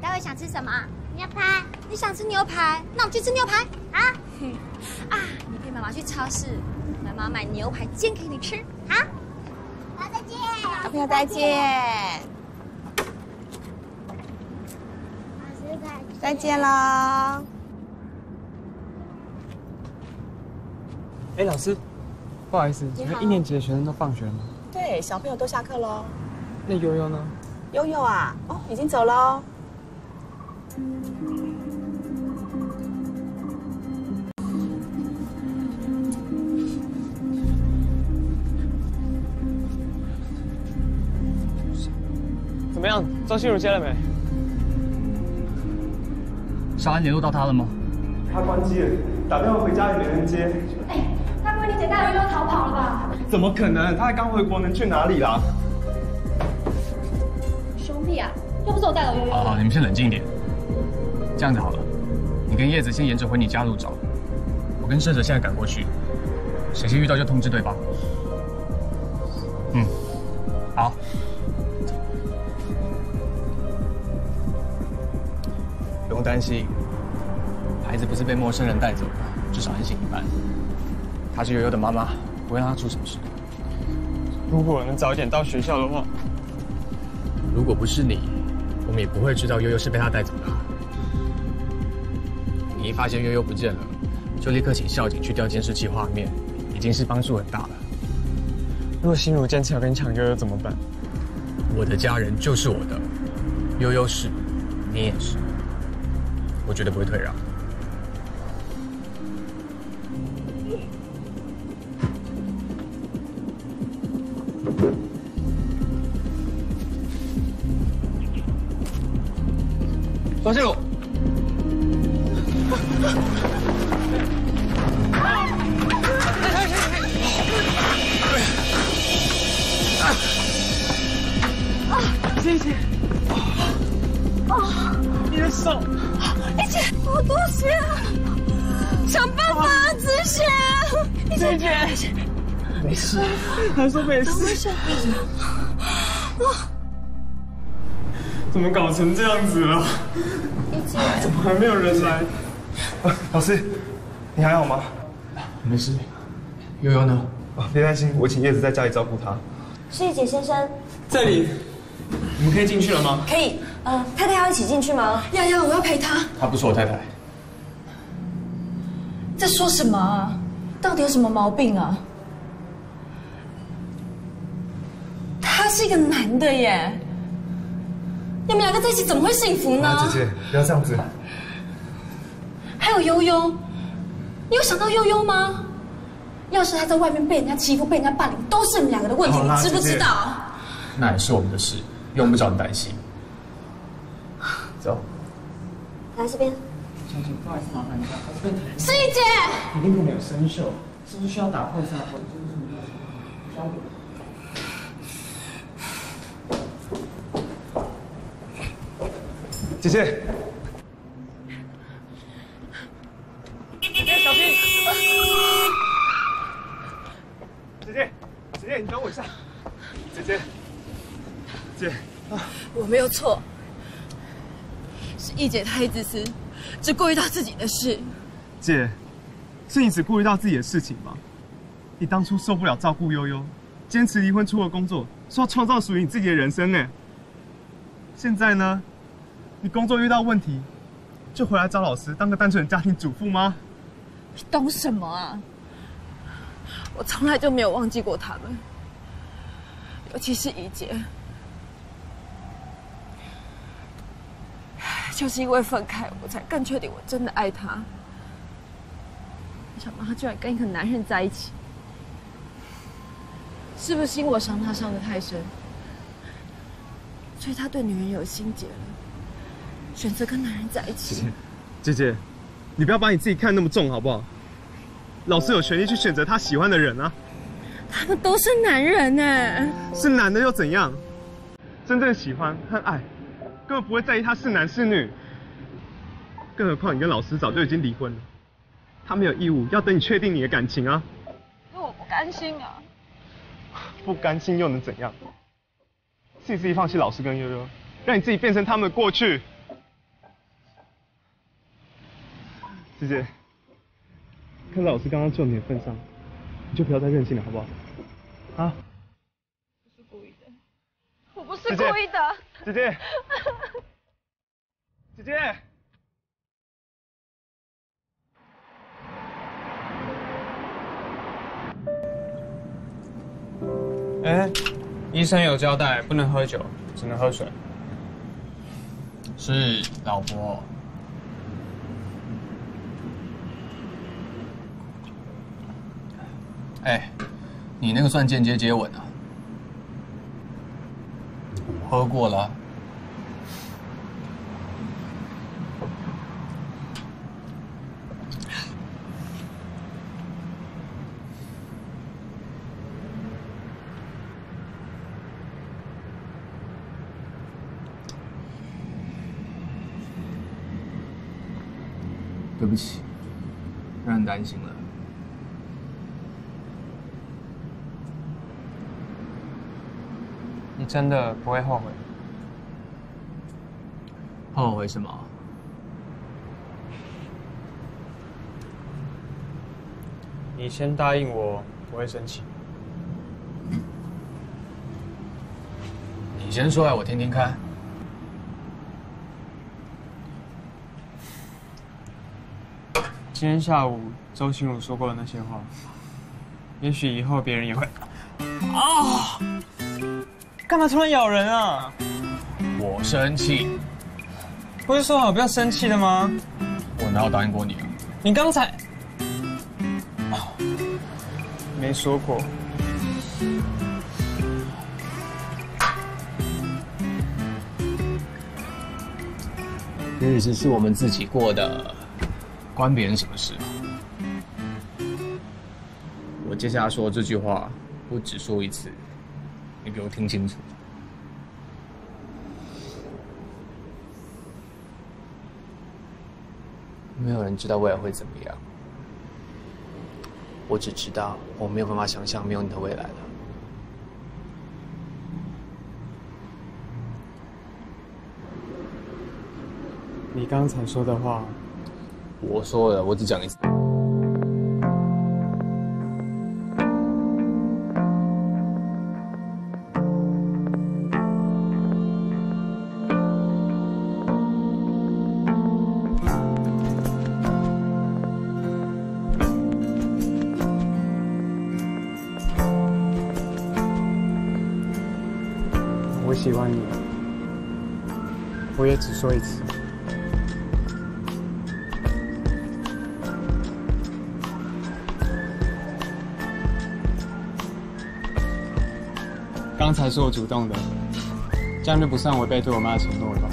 待会想吃什么？牛排。你想吃牛排？那我们去吃牛排。啊。啊，你陪妈妈去超市，妈妈买牛排煎给你吃。好。好，再见。小朋友再见。老师，再见啦。哎，老师，不好意思，你们一年级的学生都放学了吗？对，小朋友都下课喽。那悠悠呢？悠悠啊，哦，已经走喽。怎么样，张心如接了没？小安联络到他了吗？他关机了，打电话回家也没人接。哎，该不会你姐带悠悠逃跑了吧？怎么可能？他才刚回国，能去哪里啦？兄弟啊，又不是我带了悠悠。好好，你们先冷静一点。这样子好了，你跟叶子先沿着回你家路找，我跟胜者现在赶过去，谁先遇到就通知对方。嗯，好。不用担心，孩子不是被陌生人带走的，至少安心一半。她是悠悠的妈妈，不会让她出什么事。如果能早一点到学校的话，如果不是你，我们也不会知道悠悠是被他带走的。你一发现悠悠不见了，就立刻请校警去调监视器画面，已经是帮助很大了。如果心如坚持要跟你抢悠悠怎么办？我的家人就是我的，悠悠是，你也是，我绝对不会退让。他说没事。怎么搞成这样子了？一姐，怎么还没有人来？啊老师，你还好吗？没事。悠悠呢？啊，别担心，我请叶子在家里照顾她。是一姐先生，这里，你们可以进去了吗？可以。呃，太太要一起进去吗？要要，我要陪她。她不是我太太。在说什么啊？到底有什么毛病啊？是一个男的耶，你们两个在一起怎么会幸福呢？啊，姐姐，不要这样子。还有悠悠，你有想到悠悠吗？要是他在外面被人家欺负、被人家霸凌，都是你们两个的问题，你知不知道？那也是我们的事，用不着你担心。走。来这边。小姐，不好意思，麻烦一下，他这边是一姐，一定可能有生锈，是不是需要打破一下？或者是什么姐姐，姐姐小心！姐姐，姐姐，你等我一下。姐姐，姐，我没有错，是易姐太自私，只顾虑到自己的事。姐，是你只顾虑到自己的事情吗？你当初受不了照顾悠悠，坚持离婚出了工作，说要创造属于你自己的人生哎。现在呢，你工作遇到问题，就回来找老师当个单纯的家庭主妇吗？你懂什么啊？我从来就没有忘记过他们，尤其是怡姐，就是因为分开，我才更确定我真的爱他。没想到他居然跟一个男人在一起，是不是因为我伤他伤的太深，所以他对女人有心结了，选择跟男人在一起？姐姐，你不要把你自己看那么重好不好？老师有权利去选择他喜欢的人啊。他们都是男人哎，是男的又怎样？真正喜欢和爱，根本不会在意他是男是女。更何况你跟老师早就已经离婚了，他没有义务要等你确定你的感情啊。可我不甘心啊！不甘心又能怎样？是你自己放弃老师跟悠悠，让你自己变成他们的过去。姐姐，看在老师刚刚救你的份上，你就不要再任性了，好不好？啊，不是故意的，我不是姐姐故意的。姐姐，姐姐，哎，医生有交代，不能喝酒，只能喝水。是老婆。哎，你那个算间接接吻啊？喝过了。对不起，让人担心了。你真的不会后悔？后悔什么？你先答应我不会生气。你先说来，我听听看。今天下午周清如说过的那些话，也许以后别人也会。啊！干嘛突然咬人啊？我生气。不是说好不要生气的吗？我哪有答应过你啊？你刚才……没说过。日子是我们自己过的，关别人什么事？我接下来说这句话，不只说一次，你给我听清楚。没有人知道未来会怎么样，我只知道我没有办法想象没有你的未来了。你刚才说的话，我说了，我只讲一次。说一次。刚才是我主动的，这样就不算违背对我妈的承诺了吧？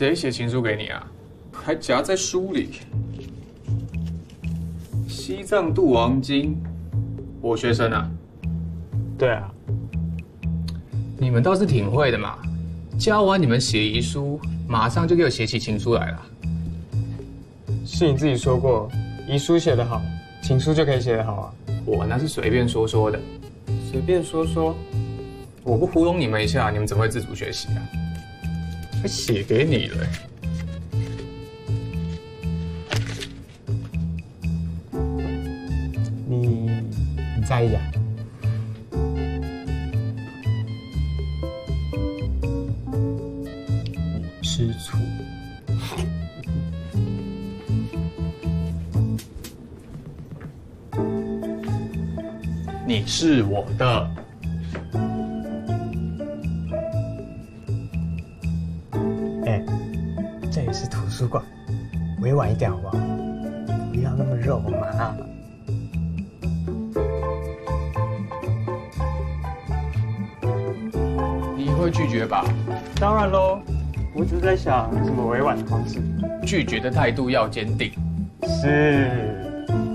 谁写情书给你啊？还夹在书里。西藏度王经，我学生啊。对啊。你们倒是挺会的嘛，教完你们写遗书，马上就给我写起情书来了。是你自己说过，遗书写得好，情书就可以写得好啊。我那是随便说说的，随便说说。我不糊弄你们一下，你们怎么会自主学习啊？还写给你了。你你在意啊？你吃醋？你是我的。书馆，委婉一点好不好？不要那么肉麻。你会拒绝吧？当然喽，我只是在想怎么委婉的方式。拒绝的态度要坚定。是，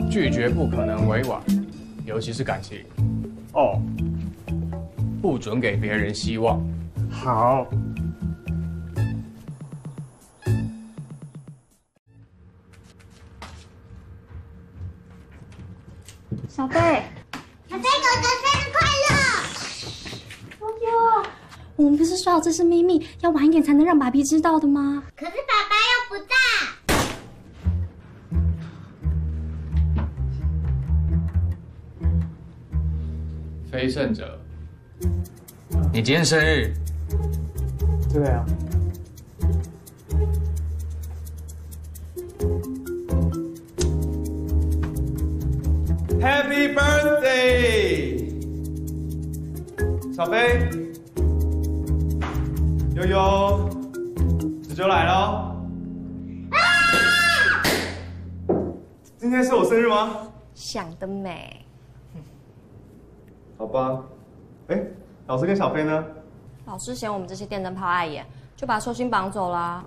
拒绝不可能委婉，尤其是感情。哦，不准给别人希望。好。这是秘密，要晚一点才能让爸比知道的吗？可是爸爸又不在。非胜者，你今天生日？对啊。Happy birthday，小飞，悠悠，子就来喽。今天是我生日吗？想得美。好吧。哎，老师跟小飞呢？老师嫌我们这些电灯泡碍眼，就把寿星绑走啦。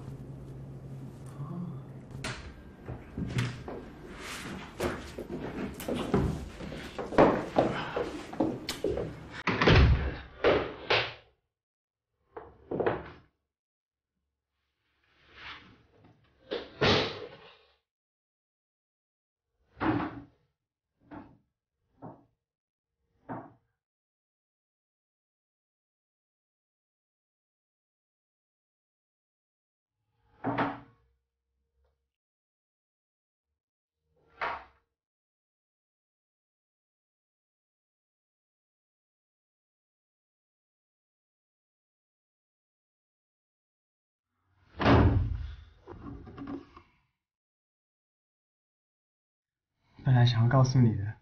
本来想要告诉你的，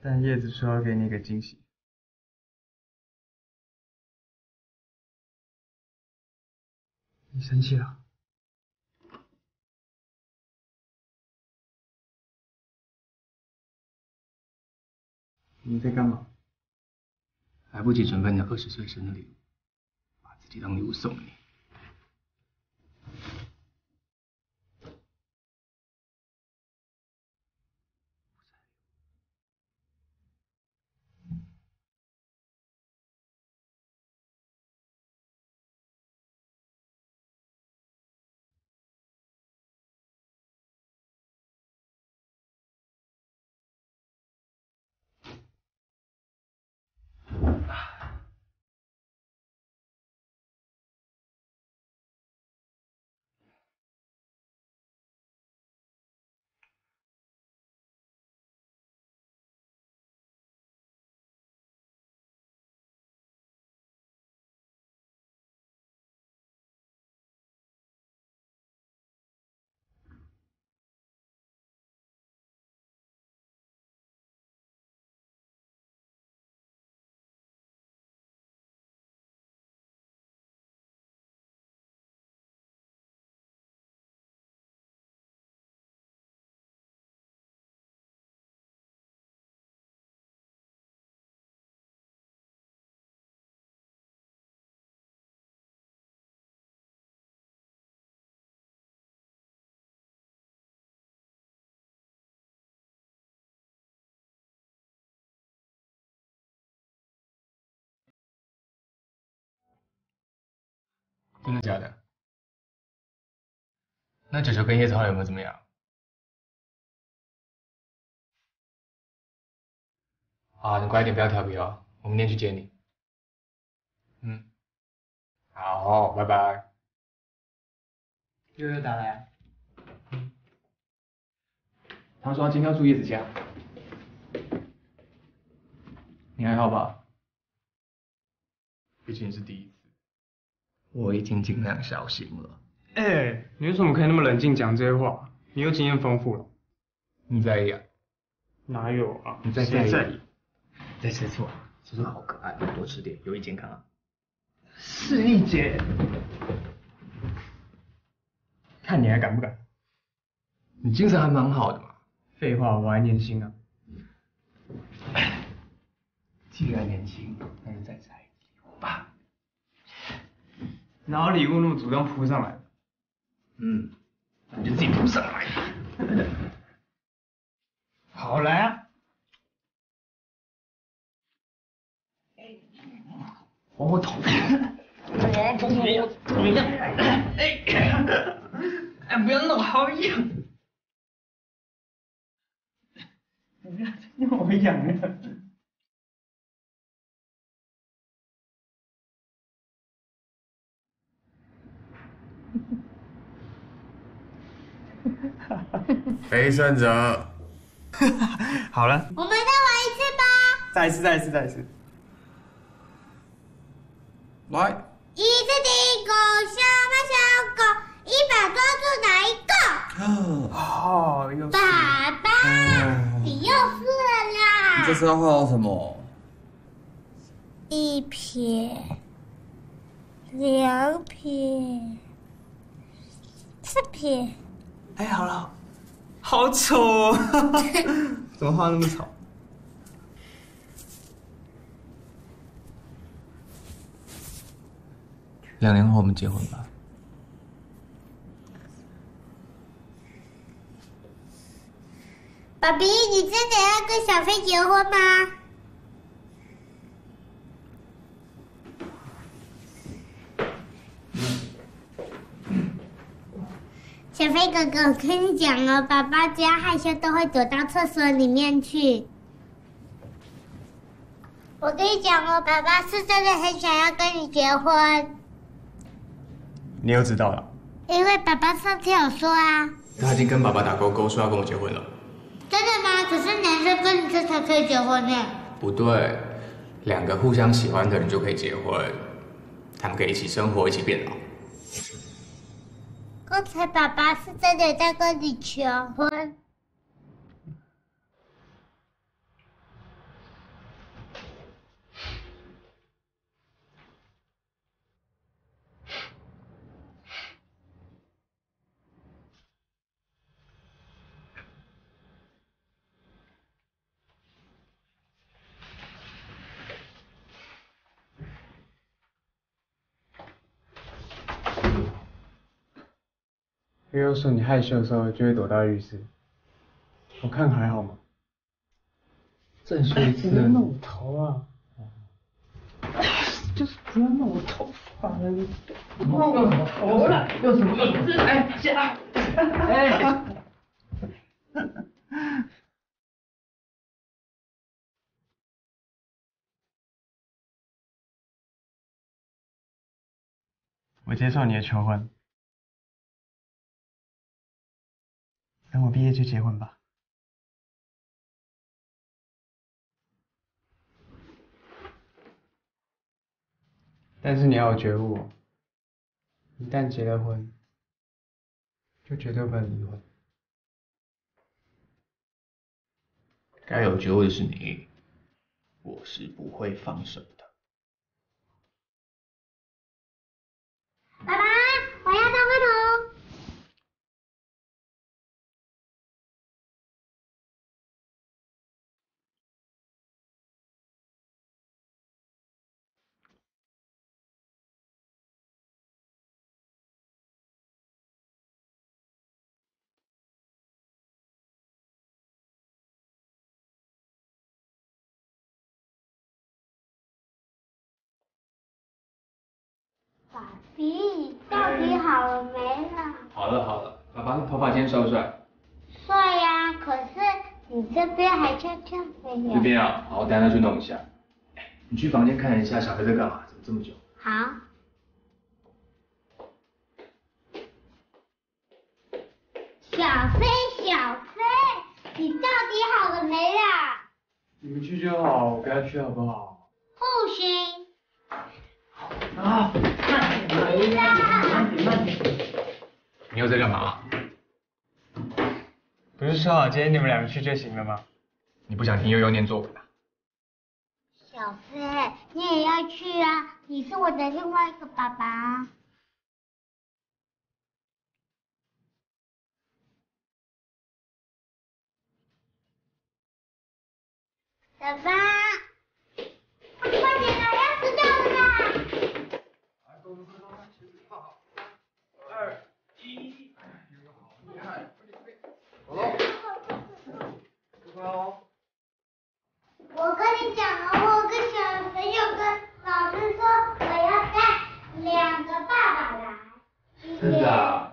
但叶子说要给你一个惊喜。你生气了？你在干嘛？来不及准备你的二十岁生日礼物，把自己当礼物送给你。真的假的？那九九跟叶子浩有没有怎么样？啊，你乖一点，不要调皮哦，我明天去接你。嗯，好，拜拜。悠悠打来啊？他说他今天要住叶子家，你还好吧？毕竟是第一次。我已经尽量小心了。哎，你为什么可以那么冷静讲这些话？你又经验丰富了。你在意啊？哪有啊？你在谁在意？在吃醋啊？吃醋好可爱，多吃点，有益健康啊。是一姐，看你还敢不敢？你精神还蛮好的嘛。废话，我还年轻啊。既然年轻，那就再摘礼物吧。哪有礼物那么主动扑上来？嗯，那你就自己扑上来。好，来啊！往我头。哎，不要，不要！哎，哎，不要弄，好痒！不要再弄我痒了。裴胜者，好了，我们再玩一次吧。再一次，再一次，再一次。来，一只地狗，小猫小狗，一把抓住哪一个？哦，又是爸爸，你又是啦。你这是要画什么？一撇，两撇，四撇。哎，好了，好丑哦！怎么画那么丑？两年后我们结婚吧。爸比，你真的要跟小飞结婚吗？小飞哥哥，我跟你讲哦，爸爸只要害羞都会躲到厕所里面去。我跟你讲哦，爸爸是真的很想要跟你结婚，你又知道了？因为爸爸上次有说啊。他已经跟爸爸打勾勾，说要跟我结婚了。真的吗？可是男生跟女生才可以结婚呢。不对，两个互相喜欢的人就可以结婚，他们可以一起生活，一起变老。刚才爸爸是真的在跟你求婚。悠悠说你害羞的时候就会躲到浴室，我看还好吗？再说一次。不要弄我头啊！就是不要弄我头发了，弄我头了，有什么意思？哎，下，哎。我接受你的求婚，等我毕业就结婚吧。但是你要有觉悟哦，一旦结了婚，就绝对不能离婚。该有觉悟的是你，我是不会放手的。爸爸，我要当爸比，到底好了没啦？好了好了，爸爸的头发今天帅不帅？帅呀，可是你这边还翘翘的呀。这边啊，好，我等下去弄一下。哎你去房间看一下小飞在干嘛？怎么这么久？好。小飞，小飞，你到底好了没啦？你们去就好，我不要去好不好？不行。啊！慢点，慢点。你又在干嘛？不是说好今天你们两个去就行了吗？你不想听悠悠念作文吗？小飞，你也要去啊，你是我的另外一个爸爸。爸爸。二一，好厉害！走喽，出发喽！我跟你讲哦，我跟小朋友跟老师说我要带两个爸爸来，谢谢。真的啊？